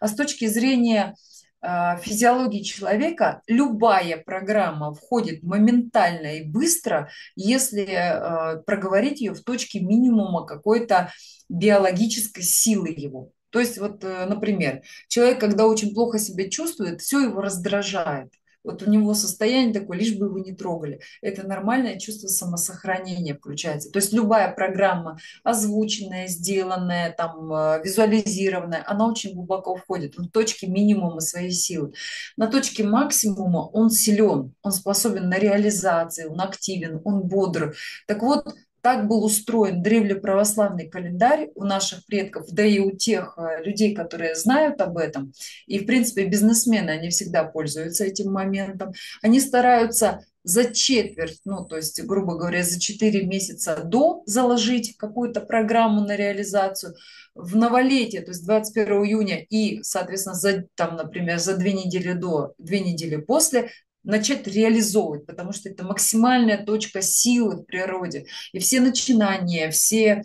А с точки зрения э, физиологии человека, любая программа входит моментально и быстро, если э, проговорить ее в точке минимума какой-то биологической силы его. То есть вот, э, например, человек, когда очень плохо себя чувствует, все его раздражает. Вот у него состояние такое, лишь бы его не трогали. Это нормальное чувство самосохранения включается. То есть любая программа, озвученная, сделанная, там, э, визуализированная, она очень глубоко входит. Он в точке минимума своей силы. На точке максимума он силен, он способен на реализацию, он активен, он бодр. Так вот, так был устроен древлеправославный календарь у наших предков, да и у тех э, людей, которые знают об этом. И, в принципе, бизнесмены, они всегда пользуются этим моментом. Они стараются за четверть, ну, то есть, грубо говоря, за 4 месяца до заложить какую-то программу на реализацию. В новолетие, то есть 21 июня и, соответственно, за, там, например, за две недели до, две недели после начать реализовывать, потому что это максимальная точка силы в природе. И все начинания, все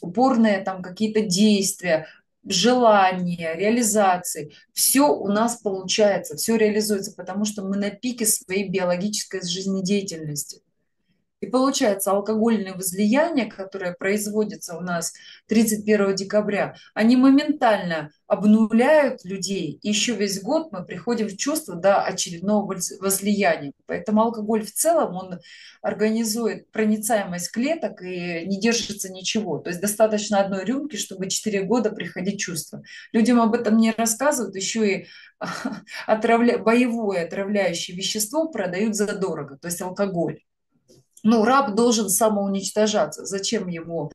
упорные там какие-то действия, желания, реализации, все у нас получается, все реализуется, потому что мы на пике своей биологической жизнедеятельности. И получается, алкогольные возлияния, которые производятся у нас 31 декабря, они моментально обнуляют людей. И еще весь год мы приходим в чувство до очередного возлияния. Поэтому алкоголь в целом, он организует проницаемость клеток и не держится ничего. То есть достаточно одной рюмки, чтобы 4 года приходить чувство. Людям об этом не рассказывают, еще и отравля... боевое отравляющее вещество продают задорого, то есть алкоголь ну, раб должен самоуничтожаться. Зачем ему,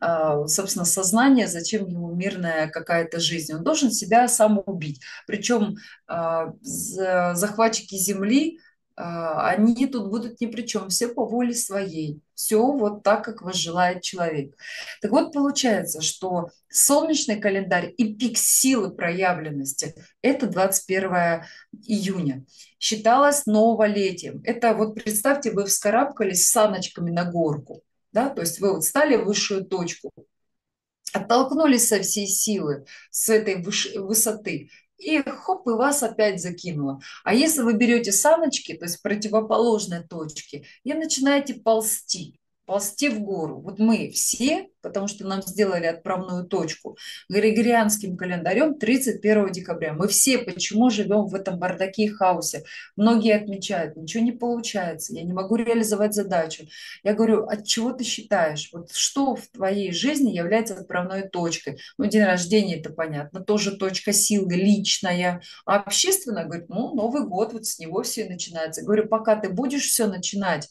а, собственно, сознание, зачем ему мирная какая-то жизнь? Он должен себя самоубить. Причем а, захватчики земли а, они тут будут ни при чем, все по воле своей, все вот так, как возжелает человек. Так вот, получается, что солнечный календарь и пик силы проявленности – это 21 июня. Считалось новолетием. Это вот представьте, вы вскарабкались саночками на горку, да, то есть вы вот стали высшую точку, оттолкнулись со всей силы с этой высоты и хоп, и вас опять закинуло. А если вы берете саночки, то есть противоположные точки, и начинаете ползти, ползти в гору. Вот мы все, потому что нам сделали отправную точку, Григорианским календарем 31 декабря. Мы все почему живем в этом бардаке и хаосе? Многие отмечают, ничего не получается, я не могу реализовать задачу. Я говорю, от чего ты считаешь? Вот что в твоей жизни является отправной точкой? Ну, день рождения, это понятно, тоже точка силы, личная. А общественно, говорит, ну, Новый год, вот с него все и начинается. Я говорю, пока ты будешь все начинать, а,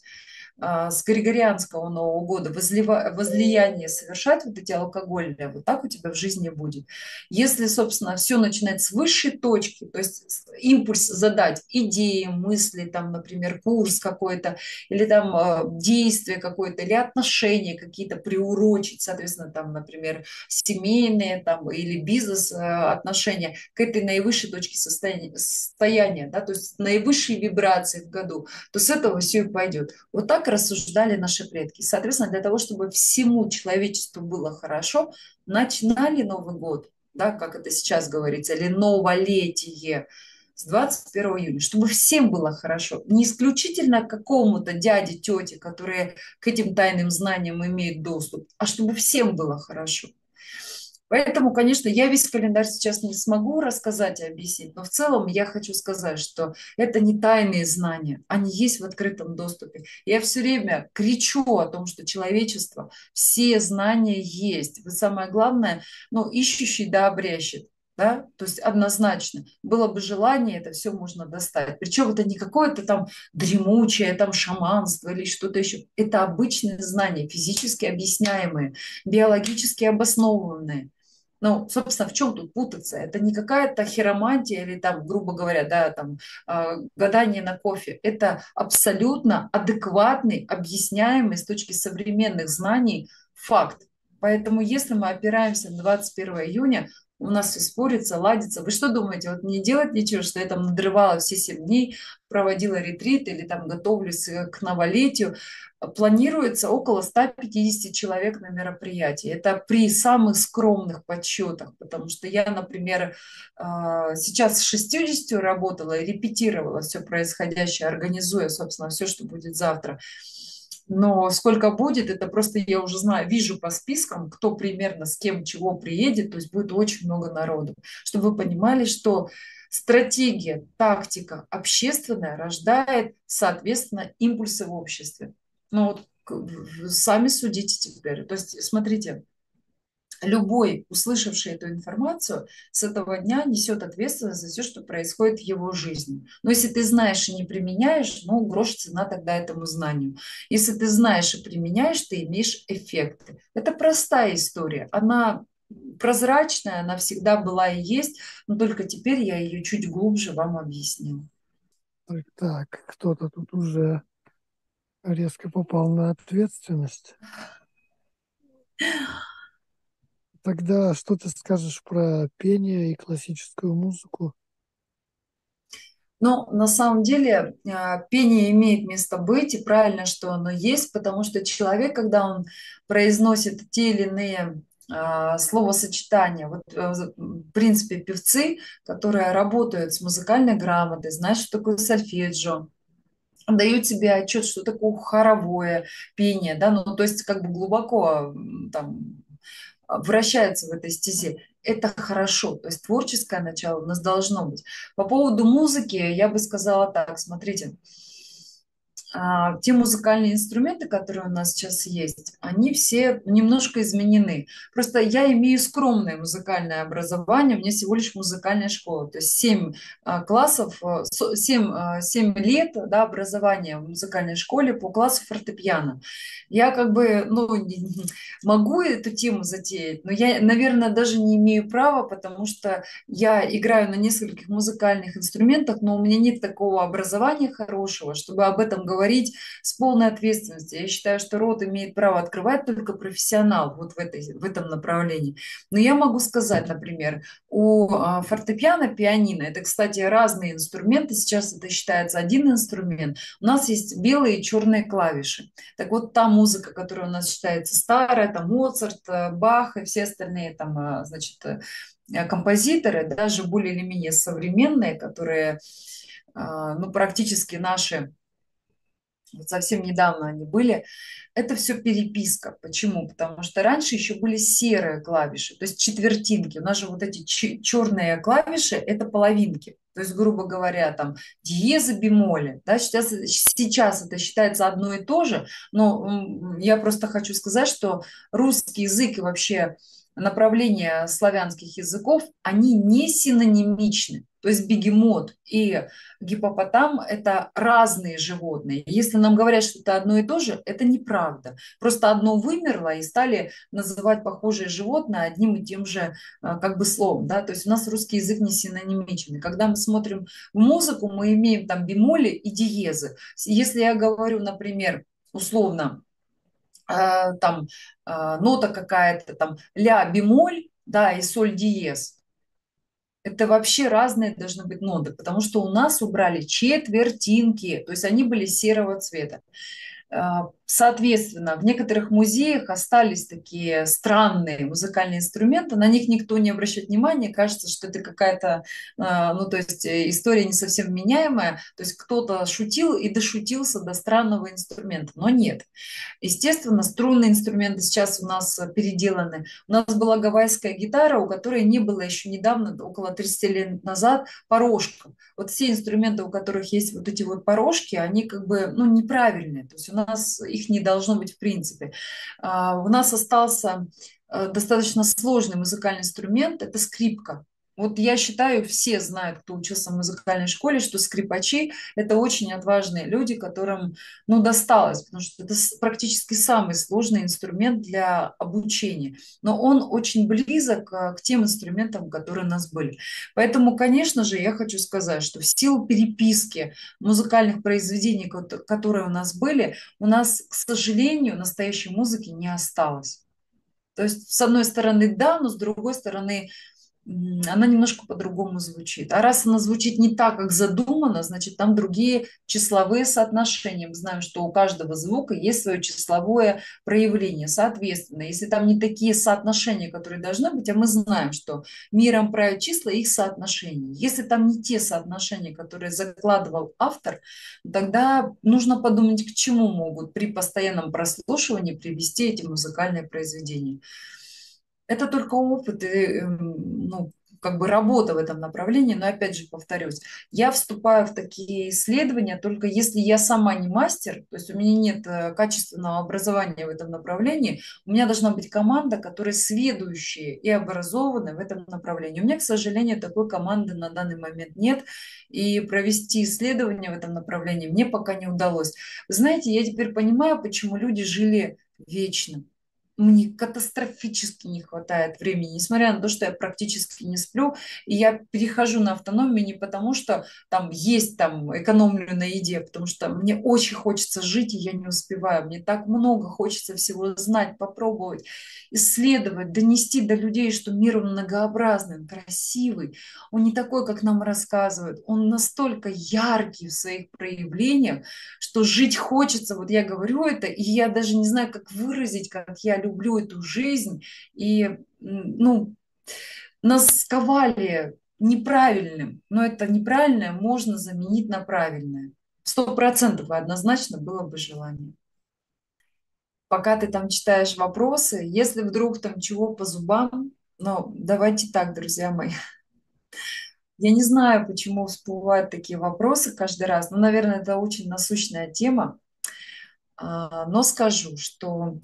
с Григорианского Нового года возлива, возлияние совершать вот эти алкогольные, вот так у тебя в жизни будет. Если, собственно, все начинает с высшей точки, то есть импульс задать идеи, мысли, там, например, курс какой-то, или там а, действие какое-то, или отношения какие-то приурочить, соответственно, там, например, семейные там, или бизнес-отношения к этой наивысшей точке состояния, состояния да, то есть наивысшие вибрации в году, то с этого все и пойдет. Вот так рассуждали наши предки. Соответственно, для того, чтобы всему человечеству было хорошо, начинали Новый год, да, как это сейчас говорится, или новолетие, с 21 июня, чтобы всем было хорошо. Не исключительно какому-то дяде, тете, которые к этим тайным знаниям имеют доступ, а чтобы всем было хорошо. Поэтому, конечно, я весь календарь сейчас не смогу рассказать и объяснить, но в целом я хочу сказать, что это не тайные знания, они есть в открытом доступе. Я все время кричу о том, что человечество, все знания есть. Вы самое главное, ну, ищущий да обрящет. Да? То есть однозначно было бы желание, это все можно достать. Причем это не какое-то там дремучее там шаманство или что-то еще. Это обычные знания, физически объясняемые, биологически обоснованные. Ну, собственно, в чем тут путаться? Это не какая-то хиромантия или там, грубо говоря, да, там, э, гадание на кофе. Это абсолютно адекватный, объясняемый с точки современных знаний факт. Поэтому если мы опираемся на 21 июня, у нас все спорится, ладится. Вы что думаете, вот не делать ничего, что я там надрывала все 7 дней, проводила ретрит или там готовлюсь э, к новолетию. Планируется около 150 человек на мероприятии. Это при самых скромных подсчетах, потому что я, например, а, сейчас с 60 работала репетировала все происходящее, организуя, собственно, все, что будет завтра. Но сколько будет, это просто я уже знаю, вижу по спискам, кто примерно с кем чего приедет, то есть будет очень много народу. Чтобы вы понимали, что стратегия, тактика общественная рождает, соответственно, импульсы в обществе. Ну вот сами судите теперь. То есть, смотрите, любой, услышавший эту информацию, с этого дня несет ответственность за все, что происходит в его жизни. Но если ты знаешь и не применяешь, ну, грош цена тогда этому знанию. Если ты знаешь и применяешь, ты имеешь эффекты. Это простая история. Она прозрачная, она всегда была и есть, но только теперь я ее чуть глубже вам объяснил. Так, так кто-то тут уже резко попал на ответственность. Тогда что ты скажешь про пение и классическую музыку? Ну, на самом деле, а, пение имеет место быть, и правильно, что оно есть, потому что человек, когда он произносит те или иные а, словосочетания, вот, э, в принципе, певцы, которые работают с музыкальной грамотой, знают, что такое сольфеджио, дают себе отчет, что такое хоровое пение, да, ну, то есть как бы глубоко там вращается в этой стезе, это хорошо. То есть творческое начало у нас должно быть. По поводу музыки я бы сказала так, смотрите, а, те музыкальные инструменты, которые у нас сейчас есть, они все немножко изменены. Просто я имею скромное музыкальное образование, у меня всего лишь музыкальная школа, то есть 7 а, классов, 7, 7 лет да, образования в музыкальной школе по классу фортепиано. Я как бы ну, могу эту тему затеять, но я, наверное, даже не имею права, потому что я играю на нескольких музыкальных инструментах, но у меня нет такого образования хорошего, чтобы об этом говорить говорить с полной ответственностью. Я считаю, что рот имеет право открывать только профессионал вот в, этой, в этом направлении. Но я могу сказать, например, у а, фортепиано, пианино, это, кстати, разные инструменты, сейчас это считается один инструмент, у нас есть белые и черные клавиши. Так вот, та музыка, которая у нас считается старая, там Моцарт, э, Бах и все остальные там, э, значит, э, композиторы, даже более или менее современные, которые ну, практически наши вот совсем недавно они были, это все переписка. Почему? Потому что раньше еще были серые клавиши, то есть четвертинки. У нас же вот эти черные клавиши – это половинки. То есть, грубо говоря, там диезы, бемоли. Да, сейчас, сейчас это считается одно и то же, но я просто хочу сказать, что русский язык и вообще направления славянских языков, они не синонимичны. То есть бегемот и гипопотам – это разные животные. Если нам говорят, что это одно и то же, это неправда. Просто одно вымерло и стали называть похожие животные одним и тем же а, как бы словом. Да? То есть у нас русский язык не синонимичный. Когда мы смотрим музыку, мы имеем там бемоли и диезы. Если я говорю, например, условно, а, там а, нота какая-то, там ля бемоль, да, и соль диез. Это вообще разные должны быть ноты, потому что у нас убрали четвертинки, то есть они были серого цвета. Соответственно, в некоторых музеях остались такие странные музыкальные инструменты, на них никто не обращает внимания, кажется, что это какая-то, а, ну, то есть э, история не совсем меняемая, то есть кто-то шутил и дошутился до странного инструмента, но нет. Естественно, струнные инструменты сейчас у нас переделаны. У нас была гавайская гитара, у которой не было еще недавно, около 30 лет назад, порожка. Вот все инструменты, у которых есть вот эти вот порожки, они как бы, ну, неправильные, то есть у нас их не должно быть в принципе. А, у нас остался э, достаточно сложный музыкальный инструмент, это скрипка. Вот я считаю, все знают, кто учился в музыкальной школе, что скрипачи – это очень отважные люди, которым ну, досталось, потому что это практически самый сложный инструмент для обучения. Но он очень близок э, к тем инструментам, которые у нас были. Поэтому, конечно же, я хочу сказать, что в силу переписки музыкальных произведений, которые у нас были, у нас, к сожалению, настоящей музыки не осталось. То есть, с одной стороны, да, но с другой стороны, она немножко по-другому звучит. А раз она звучит не так, как задумано, значит, там другие числовые соотношения. Мы знаем, что у каждого звука есть свое числовое проявление. Соответственно, если там не такие соотношения, которые должны быть, а мы знаем, что миром правят числа их соотношения. Если там не те соотношения, которые закладывал автор, тогда нужно подумать, к чему могут при постоянном прослушивании привести эти музыкальные произведения. Это только опыт и эм, ну, как бы работа в этом направлении, но опять же повторюсь, я вступаю в такие исследования только если я сама не мастер, то есть у меня нет э, качественного образования в этом направлении, у меня должна быть команда, которая сведущие и образованы в этом направлении. У меня, к сожалению, такой команды на данный момент нет, и провести исследования в этом направлении мне пока не удалось. Знаете, я теперь понимаю, почему люди жили вечно мне катастрофически не хватает времени, несмотря на то, что я практически не сплю, и я перехожу на автономию не потому, что там есть, там экономлю на еде, потому что мне очень хочется жить, и я не успеваю, мне так много хочется всего знать, попробовать, исследовать, донести до людей, что мир многообразный, красивый, он не такой, как нам рассказывают, он настолько яркий в своих проявлениях, что жить хочется, вот я говорю это, и я даже не знаю, как выразить, как я люблю эту жизнь, и, ну, нас сковали неправильным, но это неправильное можно заменить на правильное. Сто процентов однозначно было бы желание. Пока ты там читаешь вопросы, если вдруг там чего по зубам, ну, давайте так, друзья мои. Я не знаю, почему всплывают такие вопросы каждый раз. Ну, наверное, это очень насущная тема. А, но скажу, что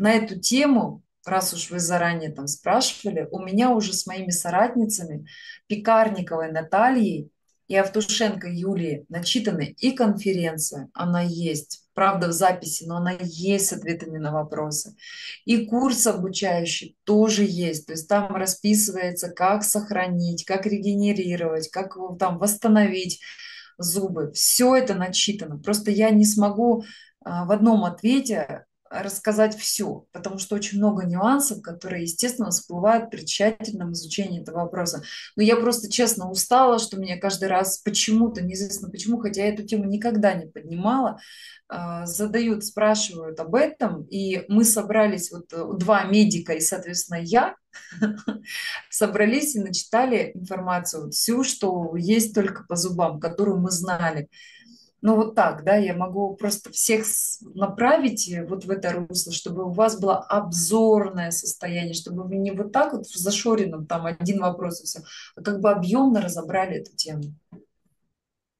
на эту тему, раз уж вы заранее там спрашивали, у меня уже с моими соратницами Пекарниковой Натальей и Автушенко Юлией начитаны и конференция, она есть, правда в записи, но она есть с ответами на вопросы. И курс обучающий тоже есть, то есть там расписывается, как сохранить, как регенерировать, как там восстановить зубы. Все это начитано. Просто я не смогу а, в одном ответе рассказать все, потому что очень много нюансов, которые, естественно, всплывают при тщательном изучении этого вопроса. Но я просто честно устала, что меня каждый раз почему-то, неизвестно почему, хотя я эту тему никогда не поднимала, а, задают, спрашивают об этом, и мы собрались, вот э, два медика и, соответственно, я, собрались и начитали информацию всю, что есть только по зубам, которую мы знали. Ну вот так, да, я могу просто всех направить э, вот в это русло, чтобы у вас было обзорное состояние, чтобы вы не вот так вот в зашоренном там один вопрос и все, а как бы объемно разобрали эту тему.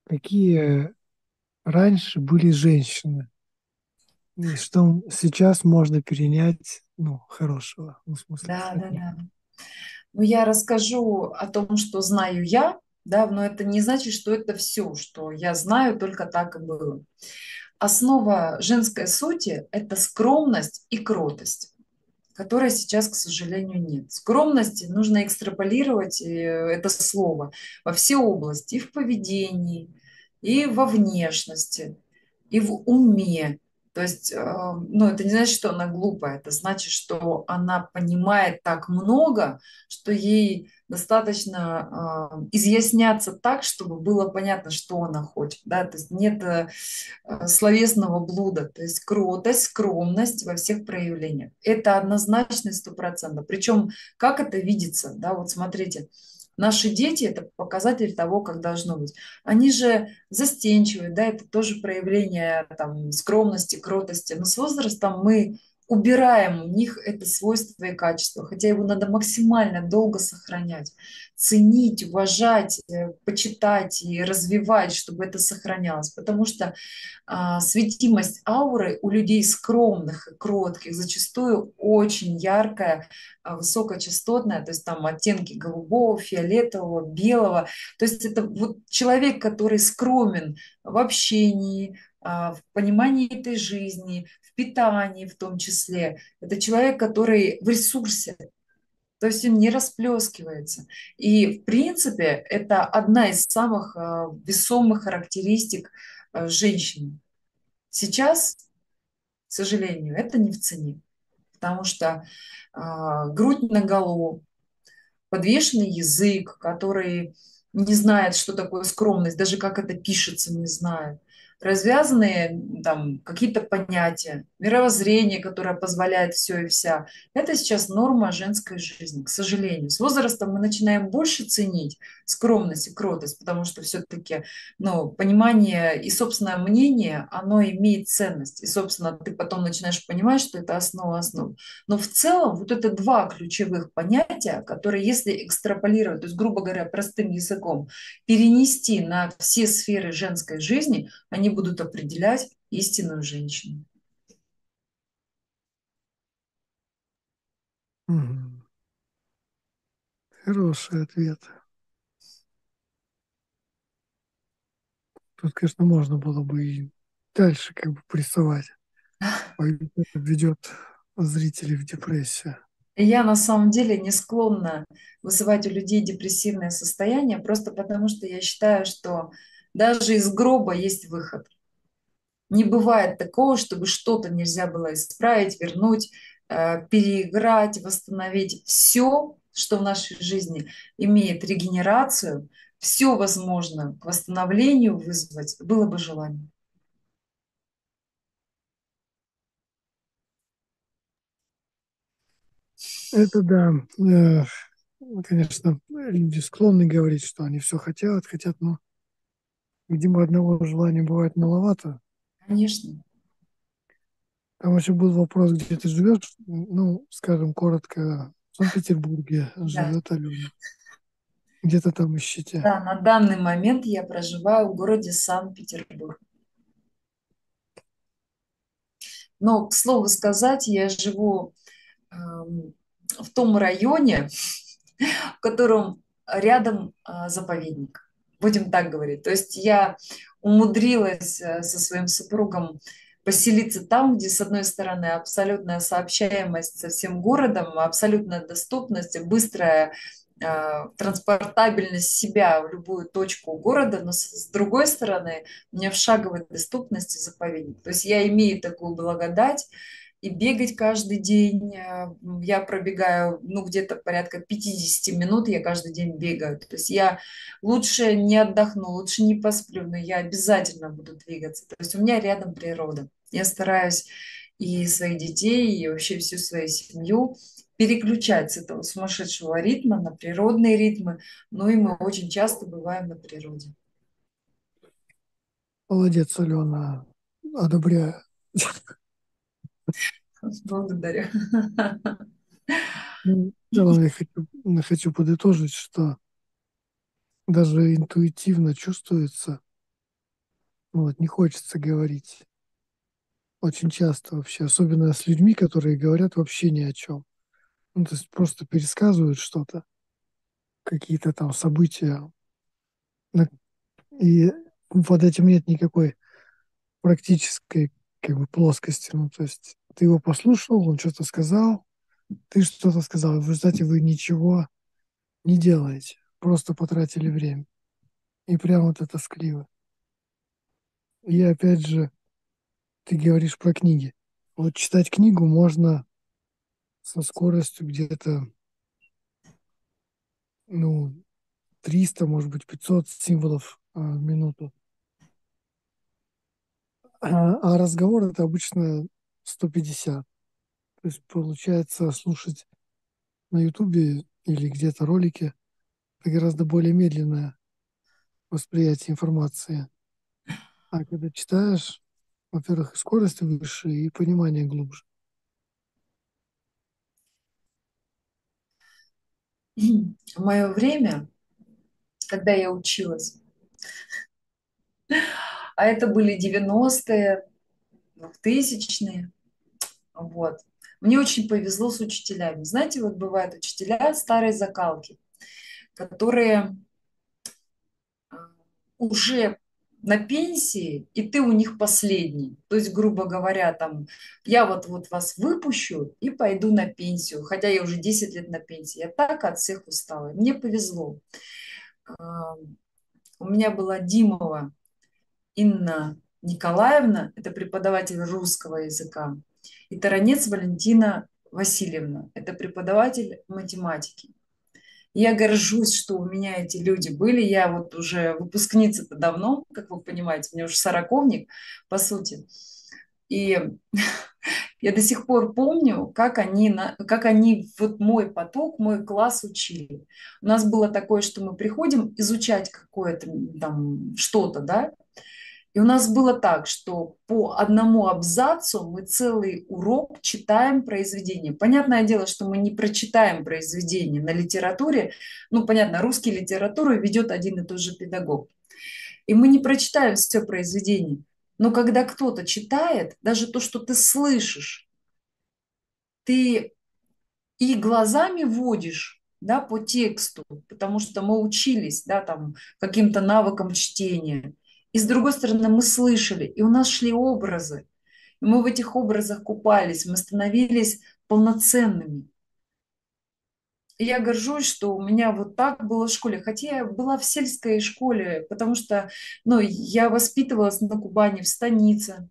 Какие раньше были женщины? И что сейчас можно перенять, ну, хорошего, ну, в смысле. Да, да, да. Ну, я расскажу о том, что знаю я, Да, но это не значит, что это все, что я знаю, только так и было. Основа женской сути– это скромность и кротость которой сейчас, к сожалению, нет. Скромности нужно экстраполировать э, это слово во все области, и в поведении, и во внешности, и в уме. То есть, э, ну, это не значит, что она глупая, это значит, что она понимает так много, что ей достаточно э, изъясняться так, чтобы было понятно, что она хочет. Да? То есть нет э, словесного блуда, то есть кротость, скромность во всех проявлениях. Это однозначно сто процентов. Причем как это видится? Да? Вот смотрите, Наши дети – это показатель того, как должно быть. Они же застенчивые, да, это тоже проявление там, скромности, кротости. Но с возрастом мы убираем у них это свойство и качество, хотя его надо максимально долго сохранять, ценить, уважать, э, почитать и развивать, чтобы это сохранялось. Потому что а, светимость ауры у людей скромных и кротких зачастую очень яркая, а, высокочастотная, то есть там оттенки голубого, фиолетового, белого. То есть это вот человек, который скромен в общении, а, в понимании этой жизни, питании в том числе. Это человек, который в ресурсе, то есть он не расплескивается. И, в принципе, это одна из самых а, весомых характеристик Э, женщин. Сейчас, к сожалению, это не в цене, потому что э, грудь на голову, подвешенный язык, который не знает, что такое скромность, даже как это пишется, не знает развязанные там какие-то понятия, мировоззрение, которое позволяет все и вся. Это сейчас норма женской жизни, к сожалению. С возрастом мы начинаем больше ценить скромность и кротость, потому что все-таки ну, понимание и собственное мнение, оно имеет ценность. И, собственно, ты потом начинаешь понимать, что это основа основ. Но в целом вот это два ключевых понятия, которые, если экстраполировать, то есть, грубо говоря, простым языком, перенести на все сферы женской жизни, они будут определять истинную женщину. Хороший ответ. Тут, конечно, можно было бы и дальше как бы прессовать. Это ведет зрителей в депрессию. Я на самом деле не склонна вызывать у людей депрессивное состояние, просто потому что я считаю, что даже из гроба есть выход. Не бывает такого, чтобы что-то нельзя было исправить, вернуть, э, переиграть, восстановить. Все, что в нашей жизни имеет регенерацию, все возможно к восстановлению вызвать, было бы желание. Это да. Э, конечно, люди склонны говорить, что они все хотят, хотят, но, видимо, одного желания бывает маловато. Конечно. Там еще был вопрос, где ты живешь, ну, скажем коротко, в Санкт-Петербурге живет да. Алена. Где-то там ищите. Да, на данный момент я проживаю в городе Санкт-Петербург. Но, к слову сказать, я живу э, в том районе, в котором рядом э, заповедник. Будем так говорить. То есть я умудрилась э, со своим супругом поселиться там, где, с одной стороны, абсолютная сообщаемость со всем городом, абсолютная доступность, быстрая э, транспортабельность себя в любую точку города, но с, другой стороны, меня в шаговой доступности заповедник. То есть я имею такую благодать, и бегать каждый день. Э, я пробегаю, ну, где-то порядка 50 минут я каждый день бегаю. То есть я лучше не отдохну, лучше не посплю, но я обязательно буду двигаться. То есть у меня рядом природа. Я стараюсь и своих детей, и вообще всю свою семью переключать с этого сумасшедшего ритма на природные ритмы. Ну и мы очень часто бываем на природе. Молодец, Алена. Одобряю. Благодарю. Ну, я хочу, я хочу подытожить, что даже интуитивно чувствуется, вот, не хочется говорить. Очень часто вообще, особенно с людьми, которые говорят вообще ни о чем. Ну, то есть просто пересказывают что-то, какие-то там события, И под этим нет никакой практической как бы плоскости. Ну, то есть ты его послушал, он что-то сказал, ты что-то сказал, и в результате вы ничего не делаете, просто потратили время. И прям вот это тоскливо. И опять же, ты говоришь про книги. Вот читать книгу можно со скоростью где-то, ну, 300, может быть, 500 символов а, в минуту. А, а разговор это обычно 150. То есть получается слушать на Ютубе или где-то ролики это гораздо более медленное восприятие информации. А когда читаешь, во-первых, скорость выше и понимание глубже. В мое время, когда я училась, а это были 90-е, 2000-е, вот. Мне очень повезло с учителями. Знаете, вот бывают учителя старой закалки, которые а, уже на пенсии, и ты у них последний. То есть, грубо говоря, там, я вот, вот вас выпущу и пойду на пенсию, хотя я уже 10 лет на пенсии. Я так от всех устала. Мне повезло. А, у меня была Димова Инна Николаевна, это преподаватель русского языка, и Таранец Валентина Васильевна, это преподаватель математики. Я горжусь, что у меня эти люди были. Я вот уже выпускница-то давно, как вы понимаете, мне уже сороковник, по сути. И я до сих пор помню, как они, как они вот мой поток, мой класс учили. У нас было такое, что мы приходим изучать какое-то там что-то, да, и у нас было так, что по одному абзацу мы целый урок читаем произведение. Понятное дело, что мы не прочитаем произведение на литературе. Ну, понятно, русский литературу ведет один и тот же педагог. И мы не прочитаем все произведение. Но когда кто-то читает, даже то, что ты слышишь, ты и глазами водишь да, по тексту, потому что мы учились да, там, каким-то навыкам чтения. И с другой стороны, мы слышали, и у нас шли образы. И мы в этих образах купались, мы становились полноценными. И я горжусь, что у меня вот так было в школе. Хотя я была в сельской школе, потому что ну, я воспитывалась на Кубани, в станице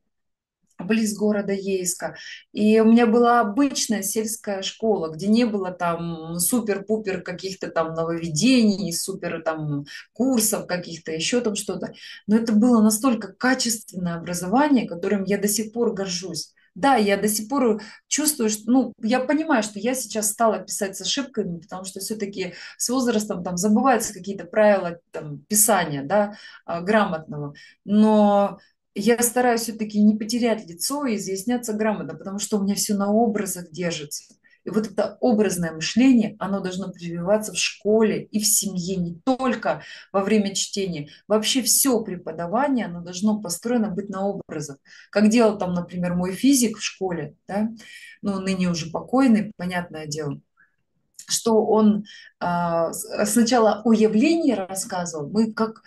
близ города Ейска. И у меня была обычная сельская школа, где не было там супер-пупер каких-то там нововведений, супер там курсов каких-то, еще там что-то. Но это было настолько качественное образование, которым я до сих пор горжусь. Да, я до сих пор чувствую, что, ну, я понимаю, что я сейчас стала писать с ошибками, потому что все-таки с возрастом там забываются какие-то правила там, писания, да, а, грамотного. Но я стараюсь все-таки не потерять лицо и изъясняться грамотно, потому что у меня все на образах держится. И вот это образное мышление, оно должно прививаться в школе и в семье, не только во время чтения. Вообще все преподавание, оно должно построено быть на образах. Как делал там, например, мой физик в школе, да, ну, ныне уже покойный, понятное дело, что он э, сначала о явлении рассказывал, мы как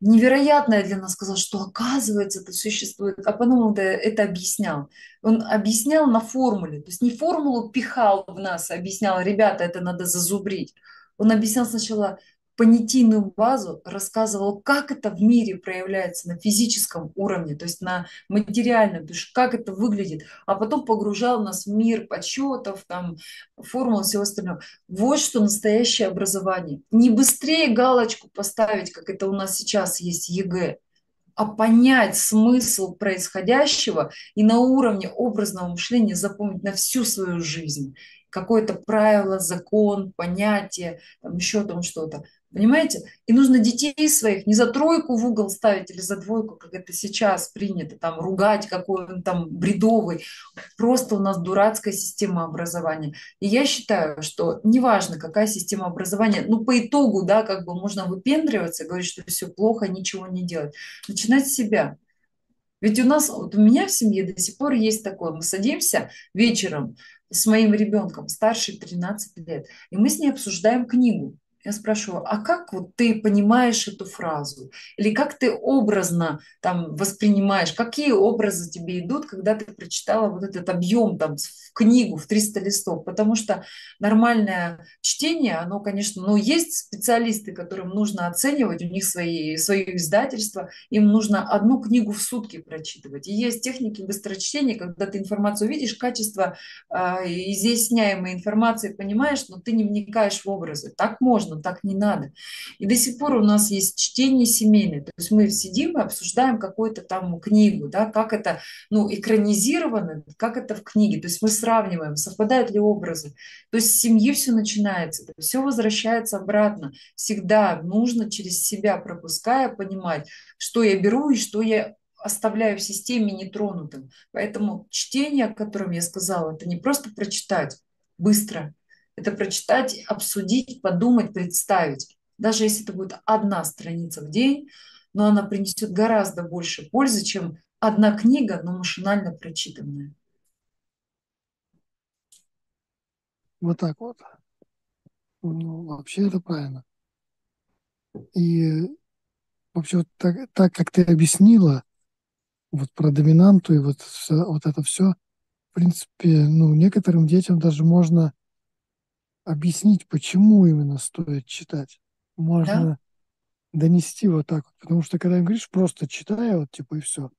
невероятное для нас сказал, что оказывается это существует, а потом он это объяснял. Он объяснял на формуле, то есть не формулу пихал в нас, а объяснял, ребята, это надо зазубрить. Он объяснял сначала понятийную базу, рассказывал, как это в мире проявляется на физическом уровне, то есть на материальном, то есть как это выглядит, а потом погружал нас в мир подсчетов, там, формул, всего остального. Вот что настоящее образование. Не быстрее галочку поставить, как это у нас сейчас есть ЕГЭ, а понять смысл происходящего и на уровне образного мышления запомнить на всю свою жизнь какое-то правило, закон, понятие, там еще там что-то. Понимаете? И нужно детей своих не за тройку в угол ставить или за двойку, как это сейчас принято, там ругать, какой он там бредовый. Просто у нас дурацкая система образования. И я считаю, что неважно, какая система образования, ну по итогу, да, как бы можно выпендриваться, говорить, что все плохо, ничего не делать. Начинать с себя. Ведь у нас, вот у меня в семье до сих пор есть такое, мы садимся вечером с моим ребенком, старше 13 лет, и мы с ней обсуждаем книгу. Я спрашиваю, а как вот ты понимаешь эту фразу? Или как ты образно там воспринимаешь? Какие образы тебе идут, когда ты прочитала вот этот объем там в книгу в 300 листов? Потому что нормальное чтение, оно, конечно, ну, есть специалисты, которым нужно оценивать, у них свои, свое издательство, им нужно одну книгу в сутки прочитывать. И есть техники быстрочтения, когда ты информацию видишь, качество э, изъясняемой информации понимаешь, но ты не вникаешь в образы. Так можно можно, так не надо. И до сих пор у нас есть чтение семейное. То есть мы сидим и обсуждаем какую-то там книгу, да, как это ну, экранизировано, как это в книге. То есть мы сравниваем, совпадают ли образы. То есть с семьи все начинается, все возвращается обратно. Всегда нужно через себя, пропуская, понимать, что я беру и что я оставляю в системе нетронутым. Поэтому чтение, о котором я сказала, это не просто прочитать быстро, это прочитать, обсудить, подумать, представить. Даже если это будет одна страница в день, но она принесет гораздо больше пользы, чем одна книга, но машинально прочитанная. Вот так вот. Ну, вообще это правильно. И вообще вот так, так как ты объяснила вот про доминанту и вот, вот это все, в принципе, ну, некоторым детям даже можно объяснить, почему именно стоит читать. Можно да? донести вот так вот. Потому что когда им говоришь, просто читай, вот типа и все.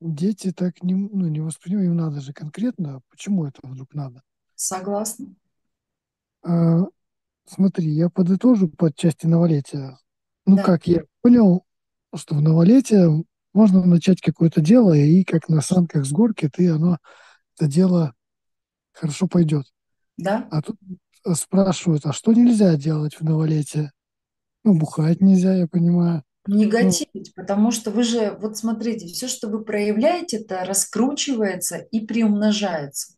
Дети так не, ну, не воспринимают, им надо же конкретно, почему это вдруг надо. Согласна. А, смотри, я подытожу под части новолетия. Ну, да. как я понял, что в новолетие можно начать какое-то дело, и как на санках с горки, ты оно, это дело хорошо пойдет. Да. А тут спрашивают, а что нельзя делать в новолетие? Ну, бухать нельзя, я понимаю. Негативить, ну, потому что вы же, вот смотрите, все, что вы проявляете, это раскручивается и приумножается.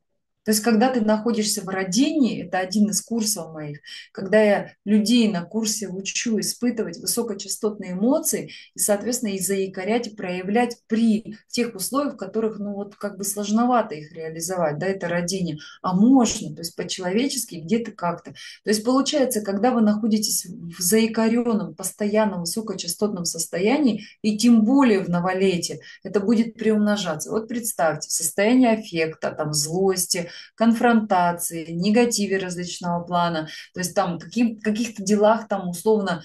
То есть, когда ты находишься в родении, это один из курсов моих, когда я людей на курсе учу испытывать высокочастотные эмоции и, соответственно, и заикарять, и проявлять при тех условиях, в которых, ну, вот как бы сложновато их реализовать, да, это родение. А можно, то есть по-человечески, где-то как-то. То есть, получается, когда вы находитесь в заикаренном, постоянном высокочастотном состоянии, и тем более в новолетии, это будет приумножаться. Вот представьте, состояние аффекта, там, злости, конфронтации, негативе различного плана, то есть там каким, каких-то делах там условно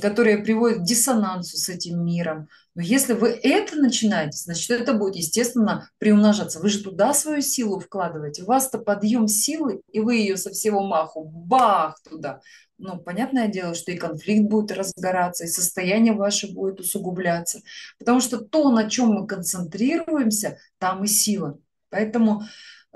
которые приводят к диссонансу с этим миром. Но если вы это начинаете, значит, это будет, естественно, приумножаться. Вы же туда свою силу вкладываете. У вас-то подъем силы, и вы ее со всего маху, бах, туда. Ну, понятное дело, что и конфликт будет разгораться, и состояние ваше будет усугубляться. Потому что то, на чем мы концентрируемся, там и сила. Поэтому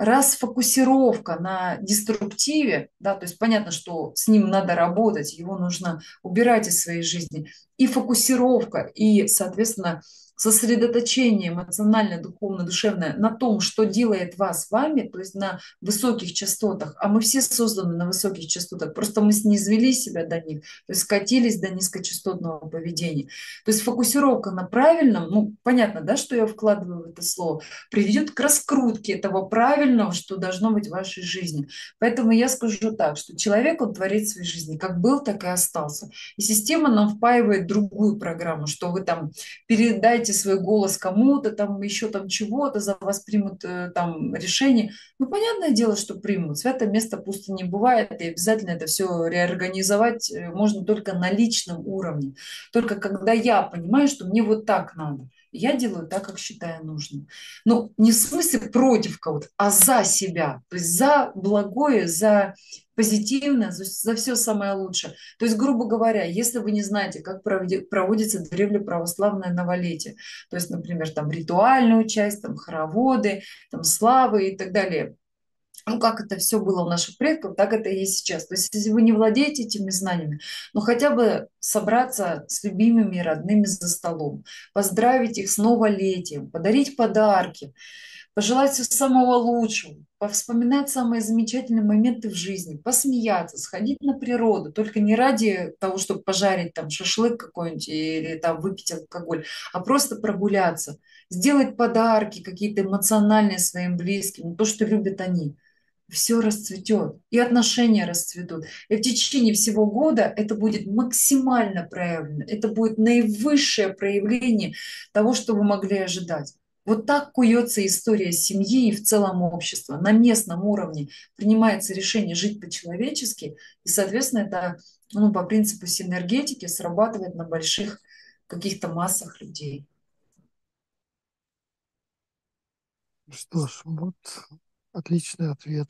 расфокусировка на деструктиве, да, то есть понятно, что с ним надо работать, его нужно убирать из своей жизни, и фокусировка, и, соответственно, сосредоточение эмоциональное, духовное, душевное на том, что делает вас вами, то есть на высоких частотах, а мы все созданы на высоких частотах, просто мы низвели себя до них, то есть скатились до низкочастотного поведения. То есть фокусировка на правильном, ну, понятно, да, что я вкладываю в это слово, приведет к раскрутке этого правильного, что должно быть в вашей жизни. Поэтому я скажу так, что человек, он творит своей жизни, как был, так и остался. И система нам впаивает другую программу, что вы там передайте отдаете свой голос кому-то, там еще там чего-то, за вас примут э, там решение. Ну, понятное дело, что примут. Святое место пусто не бывает, и обязательно это все реорганизовать э, можно только на личном уровне. Только когда я понимаю, что мне вот так надо. Я делаю так, как считаю нужным. Ну, не в смысле против кого-то, а за себя. То есть за благое, за позитивное, за, за все самое лучшее. То есть, грубо говоря, если вы не знаете, как проводится древлеправославное новолетие, то есть, например, там ритуальную часть, там хороводы, там славы и так далее, ну, как это все было у наших предков, так это и сейчас. То есть, если вы не владеете этими знаниями, ну, хотя бы собраться с любимыми и родными за столом, поздравить их с новолетием, подарить подарки, пожелать всего самого лучшего, повспоминать самые замечательные моменты в жизни, посмеяться, сходить на природу, только не ради того, чтобы пожарить там шашлык какой-нибудь или там выпить алкоголь, а просто прогуляться, сделать подарки какие-то эмоциональные своим близким, то, что любят они. Все расцветет, и отношения расцветут. И в течение всего года это будет максимально проявлено, это будет наивысшее проявление того, что вы могли ожидать. Вот так куется история семьи и в целом общества. На местном уровне принимается решение жить по-человечески, и, соответственно, это ну, по принципу синергетики срабатывает на больших каких-то массах людей. Что ж, вот отличный ответ.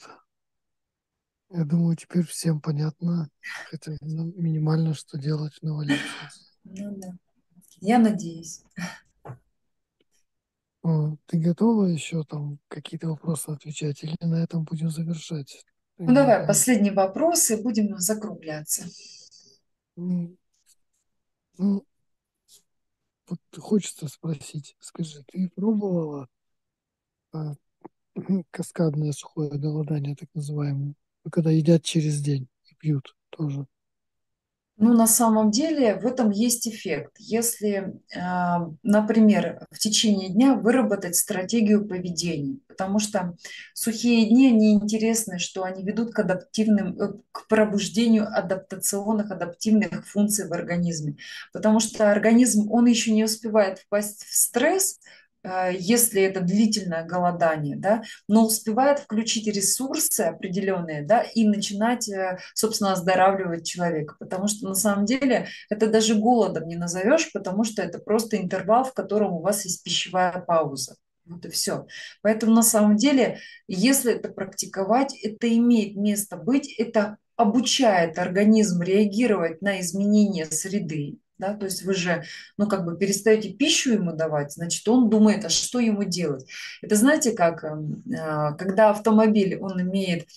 Я думаю, теперь всем понятно, хотя минимально, что делать в Новолипске. Ну да. Я надеюсь. Ты готова еще там какие-то вопросы отвечать или на этом будем завершать? Ну давай, последний вопрос и будем закругляться. Ну, вот хочется спросить, скажи, ты пробовала а, каскадное сухое голодание, так называемое, когда едят через день и пьют тоже? Ну, на самом деле в этом есть эффект. Если, а, например, в течение дня выработать стратегию поведения, потому что сухие дни, они интересны, что они ведут к адаптивным, э, к пробуждению адаптационных, адаптивных функций в организме. Потому что организм, он еще не успевает впасть в стресс, если это длительное голодание, да, но успевает включить ресурсы определенные, да, и начинать, э, собственно, оздоравливать человека, потому что на самом деле это даже голодом не назовешь, потому что это просто интервал, в котором у вас есть пищевая пауза. Вот и все. Поэтому на самом деле, если это практиковать, это имеет место быть, это обучает организм реагировать на изменения среды, да, то есть вы же, ну, как бы перестаете пищу ему давать, значит, он думает, а что ему делать. Это знаете, как, эм, а, когда автомобиль, он имеет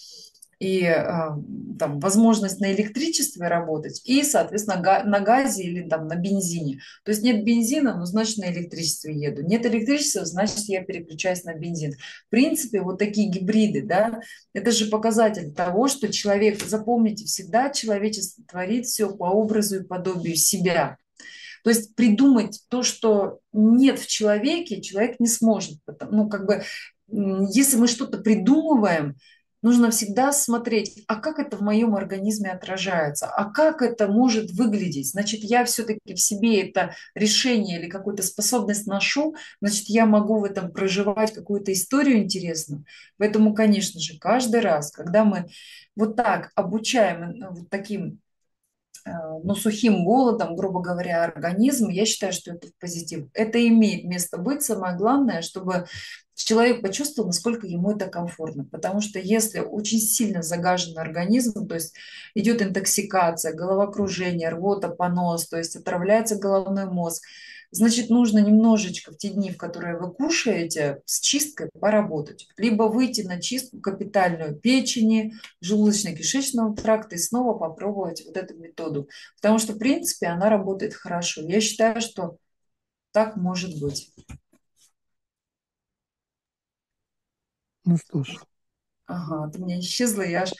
и а, там, возможность на электричестве работать, и, соответственно, на газе или там, на бензине. То есть нет бензина, ну, значит, на электричестве еду. Нет электричества, значит, я переключаюсь на бензин. В принципе, вот такие гибриды, да, это же показатель того, что человек, запомните, всегда человечество творит все по образу и подобию себя. То есть придумать то, что нет в человеке, человек не сможет. Ну, как бы, если мы что-то придумываем, нужно всегда смотреть, а как это в моем организме отражается, а как это может выглядеть. Значит, я все-таки в себе это решение или какую-то способность ношу, значит, я могу в этом проживать какую-то историю интересную. Поэтому, конечно же, каждый раз, когда мы вот так обучаем э, вот таким э, ну, сухим голодом, грубо говоря, организм, я считаю, что это позитив. Это имеет место быть. Самое главное, чтобы человек почувствовал, насколько ему это комфортно. Потому что если очень сильно загажен организм, то есть идет интоксикация, головокружение, рвота, понос, то есть отравляется головной мозг, значит, нужно немножечко в те дни, в которые вы кушаете, с чисткой поработать. Либо выйти на чистку капитальную печени, желудочно-кишечного тракта и снова попробовать вот эту методу. Потому что, в принципе, она работает хорошо. Я считаю, что так может быть. Ну что ж. Ага, ты меня исчезла, я аж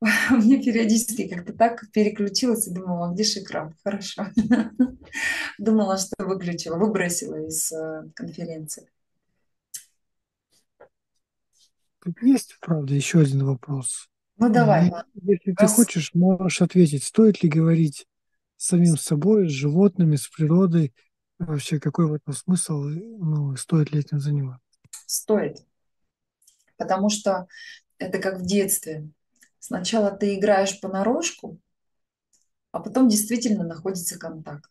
мне периодически как-то так переключилась и думала, где же экран? Хорошо. Думала, что выключила, выбросила из э, конференции. Есть, правда, еще один вопрос. Ну давай. Если ты хочешь, можешь ответить, стоит ли говорить с самим собой, с животными, с природой, вообще какой в этом смысл, ну, стоит ли этим заниматься? Стоит потому что это как в детстве. Сначала ты играешь понарошку, а потом действительно находится контакт.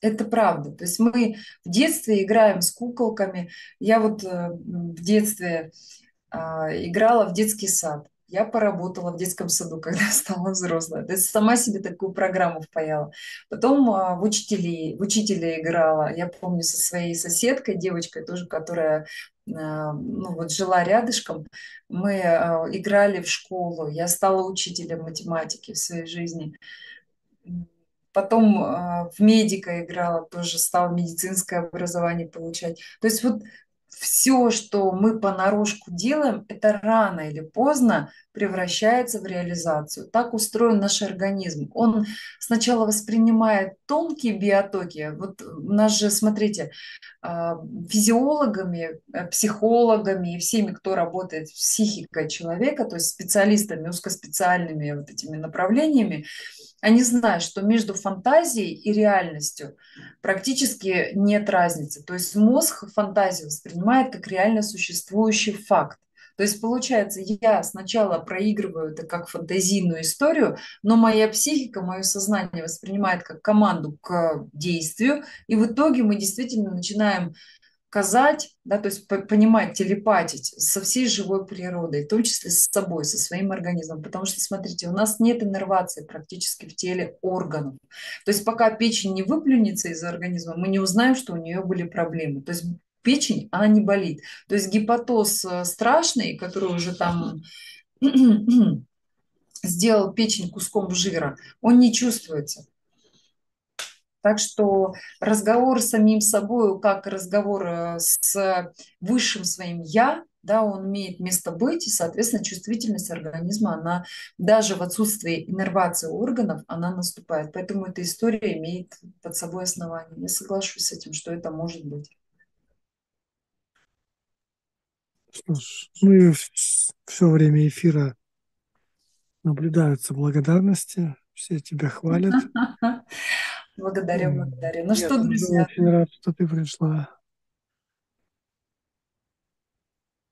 Это правда. То есть мы в детстве играем с куколками. Я вот э, в детстве а, играла в детский сад. Я поработала в детском саду, когда стала взрослой. То есть сама себе такую программу впаяла. Потом а, в учителей, в учителя играла. Я помню со своей соседкой, девочкой тоже, которая а, ну, вот жила рядышком, мы а, играли в школу, я стала учителем математики в своей жизни. Потом в медика играла, тоже стала медицинское образование получать. То есть вот все, что мы понарошку делаем, это рано или поздно превращается в реализацию. Так устроен наш организм. Он сначала воспринимает тонкие биотоки. Вот у нас же, смотрите, а, физиологами, э, психологами и всеми, кто работает с психикой человека, то есть специалистами, узкоспециальными вот этими направлениями, они знают, что между фантазией и реальностью практически нет разницы. То есть мозг фантазию воспринимает как реально существующий факт. То есть, получается, я сначала проигрываю это как фантазийную историю, но моя психика, мое сознание воспринимает как команду к действию, и в итоге мы действительно начинаем казать, да, то есть понимать, телепатить со всей живой природой, в том числе с собой, со своим организмом. Потому что, смотрите, у нас нет иннервации практически в теле органов. То есть пока печень не выплюнется из организма, мы не узнаем, что у нее были проблемы. То есть печень, она не болит. То есть гепатоз э, страшный, который уже там сделал печень куском жира, он не чувствуется. Так что разговор с самим собой, как разговор э, с высшим своим «я», да, он имеет место быть, и, соответственно, чувствительность организма, она даже в отсутствии иннервации органов, она наступает. Поэтому эта история имеет под собой основание. Я соглашусь с этим, что это может быть. Что ж, мы все время эфира наблюдаются благодарности, все тебя хвалят. Благодарю, благодарю. Ну что, друзья. очень рад, что ты пришла.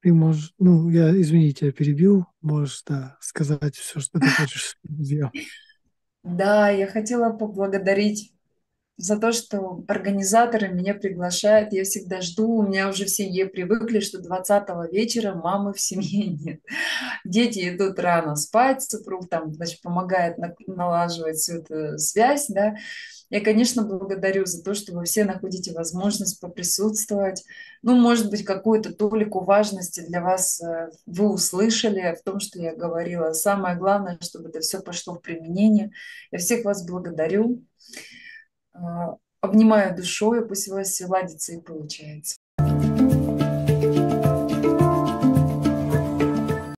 Ты можешь, ну, я, извини, тебя перебил, можешь, да, сказать все, что ты хочешь друзьям. Да, я хотела поблагодарить за то, что организаторы меня приглашают. Я всегда жду, у меня уже в семье привыкли, что 20 вечера мамы в семье нет. Дети идут рано спать, супруг там, значит, помогает налаживать всю эту связь, да. Я, конечно, благодарю за то, что вы все находите возможность поприсутствовать. Ну, может быть, какую-то толику важности для вас э, вы услышали в том, что я говорила. Самое главное, чтобы это все пошло в применение. Я всех вас благодарю. А, обнимаю душой, пусть у вас все ладится и получается.